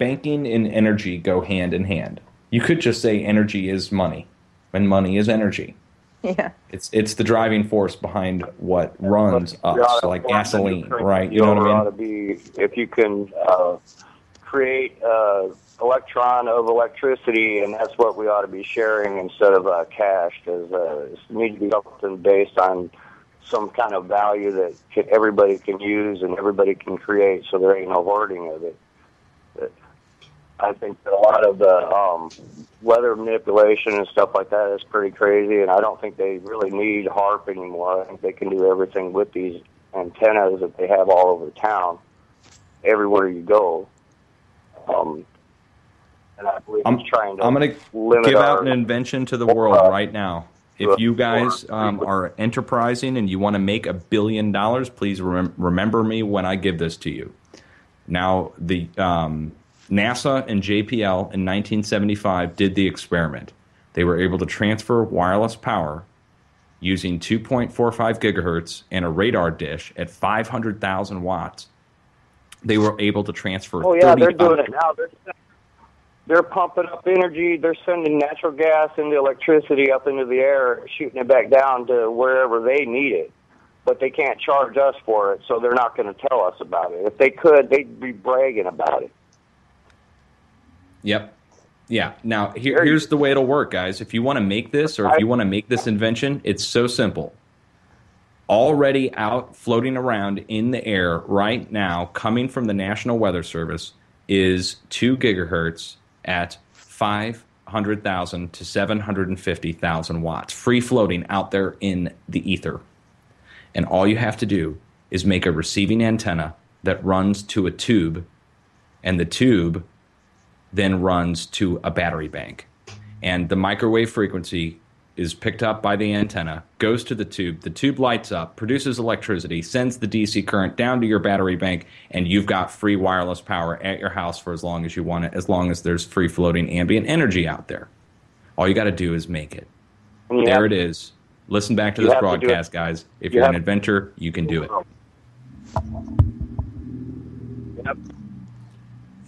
banking and energy go hand in hand. You could just say energy is money, and money is energy. Yeah. It's it's the driving force behind what runs us, to like form a new gasoline, right? You know what over I Ought mean? to be if you can uh, create uh, electron of electricity, and that's what we ought to be sharing instead of uh, cash, because uh, it needs to be something based on some kind of value that can, everybody can use and everybody can create, so there ain't no hoarding of it. I think that a lot of the um, weather manipulation and stuff like that is pretty crazy, and I don't think they really need HAARP anymore. I think they can do everything with these antennas that they have all over town, everywhere you go. Um, and I believe I'm- trying to I'm gonna give out an invention to the world right now. If you guys um, are enterprising and you want to make a billion dollars, please remem- remember me when I give this to you. Now, the um, NASA and JPL in 1975 did the experiment. They were able to transfer wireless power using 2.45 gigahertz and a radar dish at 500,000 watts. They were able to transfer. Oh yeah, they're 35 doing it now. They're they're pumping up energy. They're sending natural gas and the electricity up into the air, shooting it back down to wherever they need it. But they can't charge us for it, so they're not going to tell us about it. If they could, they'd be bragging about it. Yep. Yeah. Now here, here's the way it'll work, guys. If you want to make this, or if you want to make this invention, it's so simple. Already out floating around in the air right now, coming from the National Weather Service, is two gigahertz at five hundred thousand to seven hundred and fifty thousand watts, free floating out there in the ether. And all you have to do is make a receiving antenna that runs to a tube, and the tube then runs to a battery bank. And the microwave frequency is picked up by the antenna, goes to the tube, the tube lights up, produces electricity, sends the DC current down to your battery bank, and you've got free wireless power at your house for as long as you want it, as long as there's free floating ambient energy out there. All you got to do is make it. There it is. Listen back to you this have to broadcast, guys. If you you're an inventor, you can do it. Yep.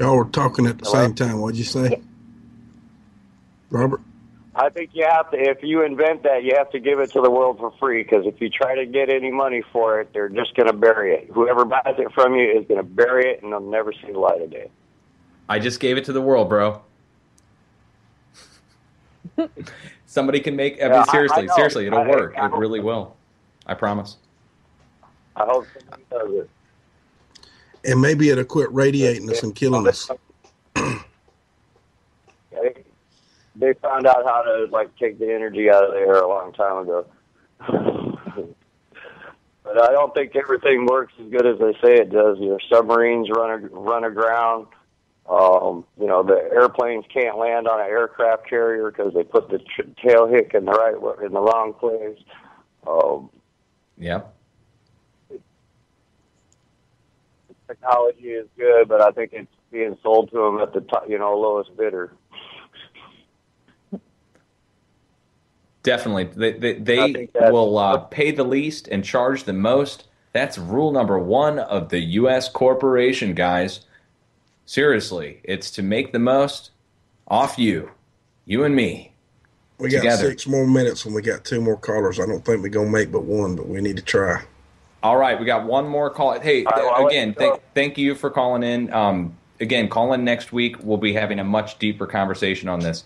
Y'all were talking at the Hello? same time. What'd you say, Robert? I think you have to. If you invent that, you have to give it to the world for free. Because if you try to get any money for it, they're just going to bury it. Whoever buys it from you is going to bury it, and they'll never see the light of day. I just gave it to the world, bro. Somebody can make. I mean, Yeah, I- I seriously, seriously, it'll I- work. I It really will. I promise. I hope somebody does it. And maybe it'll quit radiating us and killing us. They, they found out how to like take the energy out of the air a long time ago. but I don't think everything works as good as they say it does. Your submarines run run aground. Um, you know the airplanes can't land on an aircraft carrier because they put the tr- tail hook in the right in the wrong place. Um, Yeah. Technology is good, but I think it's being sold to them at the top, you know lowest bidder. Definitely. They they, they will uh, pay the least and charge the most. That's rule number one of the U.S. corporation, guys. Seriously, it's to make the most off you, you and me. We got six more minutes and we got two more callers. I don't think we're going to make but one, but we need to try. All right, we got one more call. Hey, right, well, again, thank thank you for calling in. Um, again, call in next week. We'll be having a much deeper conversation on this.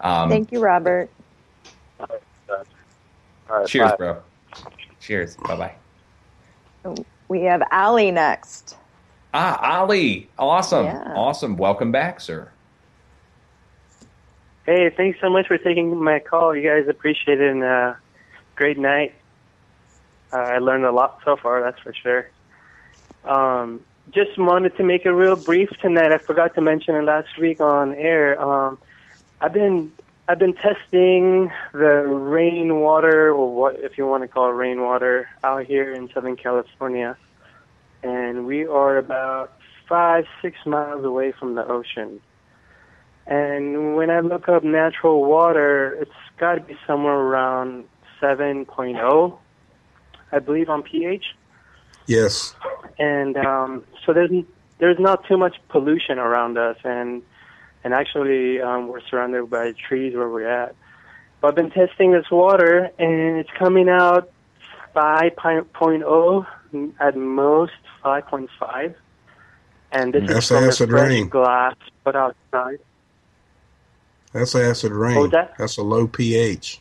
Um, Thank you, Robert. All right, cheers, bye. bro. Cheers. Bye bye. We have Ali next. Ah, Ali, awesome, Yeah. awesome. Welcome back, sir. Hey, thanks so much for taking my call. You guys appreciate it and uh, great night. I learned a lot so far, that's for sure. Um, just wanted to make it real brief tonight. I forgot to mention it last week on air. Um, I've been I've been testing the rainwater, or what if you want to call it rainwater, out here in Southern California, and we are about five six miles away from the ocean. And when I look up natural water, it's got to be somewhere around 7.0, I believe, on pH. Yes. And um, so there's there's not too much pollution around us, and and actually um, we're surrounded by trees where we're at. But I've been testing this water, and it's coming out 5.0 at most 5.5. And this That's is from acid a fresh rain. glass put outside. That's acid rain. That? That's a low pH.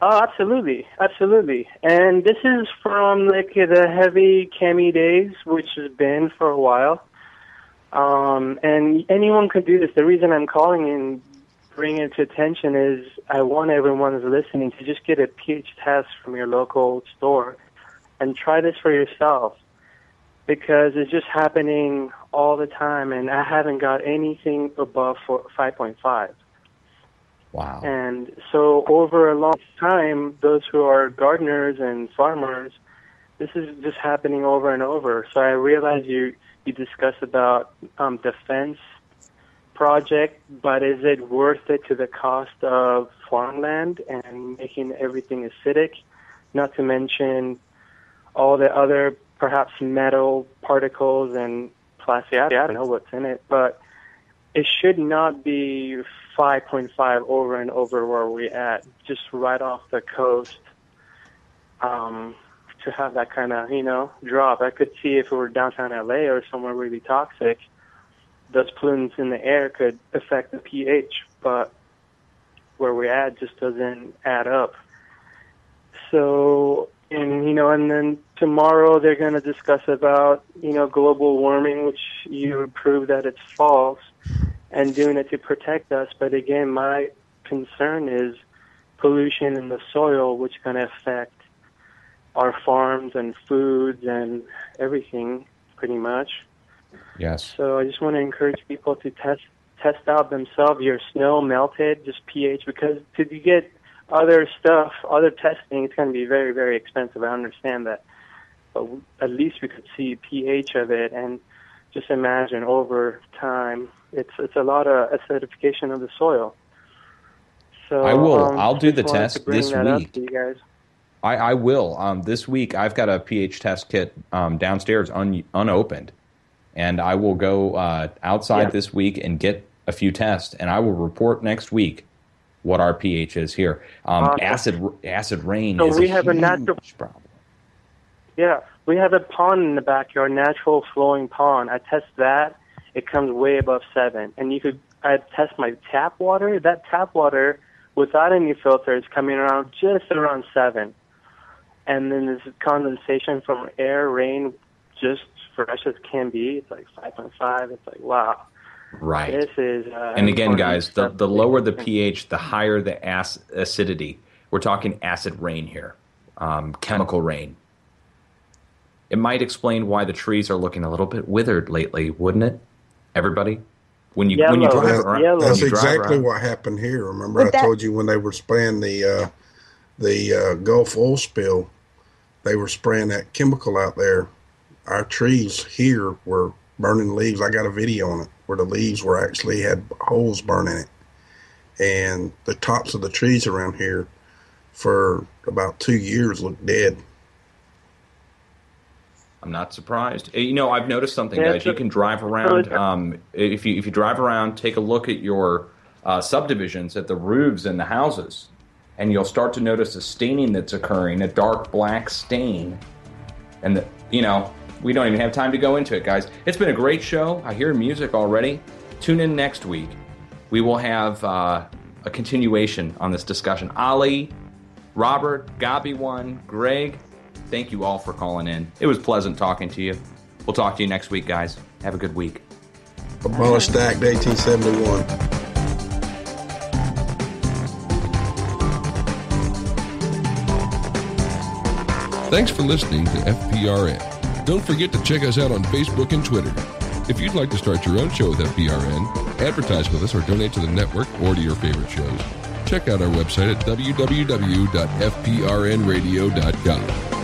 Oh, absolutely, absolutely. And this is from like the heavy cami days, which has been for a while. Um, and anyone could do this. The reason I'm calling and bringing it to attention is I want everyone who's listening to just get a pH test from your local store and try this for yourself because it's just happening all the time, and I haven't got anything above four, 5.5. Wow. And so, over a long time, those who are gardeners and farmers, this is just happening over and over. So I realize you you discuss about um, defense project, but is it worth it to the cost of farmland and making everything acidic? Not to mention all the other perhaps metal particles and plastic. I don't know what's in it, but it should not be 5.5 over and over where we're at, just right off the coast. Um, to have that kind of, you know, drop. I could see if it were downtown LA or somewhere really toxic, those pollutants in the air could affect the pH, but where we're at just doesn't add up. So, and you know, and then tomorrow they're going to discuss about, you know, global warming, which you prove that it's false and doing it to protect us. But again, my concern is pollution in the soil, which can affect our farms and foods and everything pretty much. Yes. So I just want to encourage people to test test out themselves your snow melted, just pH, because to get other stuff, other testing, it's going to be very, very expensive. I understand that, but at least we could see pH of it, and just imagine over time, it's it's a lot of acidification of the soil. So I will. um, I'll do the test this week. I, I will. Um, this week, I've got a pH test kit um, downstairs un, unopened, and I will go uh, outside Yeah. this week and get a few tests, and I will report next week what our pH is here. Um, acid acid rain So is we a have a natural- problem. Yeah, we have a pond in the backyard, natural flowing pond. I test that; it comes way above seven. And you could, I test my tap water. That tap water, without any filter, is coming around just around seven. And then this condensation from air, rain, just fresh as can be. It's like five point five. It's like wow. Right. This is. Uh, and again, guys, the, the lower the pH, the higher the ac- acidity. We're talking acid rain here, um, chemical rain. It might explain why the trees are looking a little bit withered lately, wouldn't it? Everybody, when you when you drive That- around, Yellow. That's you drive exactly around- what happened here. Remember, But I that- told you when they were spraying the uh, the uh, Gulf oil spill, they were spraying that chemical out there. Our trees here were burning leaves. I got a video on it where the leaves were actually had holes burning it, and the tops of the trees around here for about two years looked dead. I'm not surprised. Uh, You know, I've noticed something, guys. You can drive around. Um, if you if you drive around, take a look at your uh, subdivisions, at the roofs and the houses, and you'll start to notice a staining that's occurring, a dark black stain. And the, you know, we don't even have time to go into it, guys. It's been a great show. I hear music already. Tune in next week. We will have uh, a continuation on this discussion. Ali, Robert, Gabi one, Greg, thank you all for calling in. It was pleasant talking to you. We'll talk to you next week, guys. Have a good week. Abolished Act 1871. Thanks for listening to FPRN. Don't forget to check us out on Facebook and Twitter. If you'd like to start your own show with FPRN, advertise with us, or donate to the network or to your favorite shows, check out our website at www.fprnradio.com.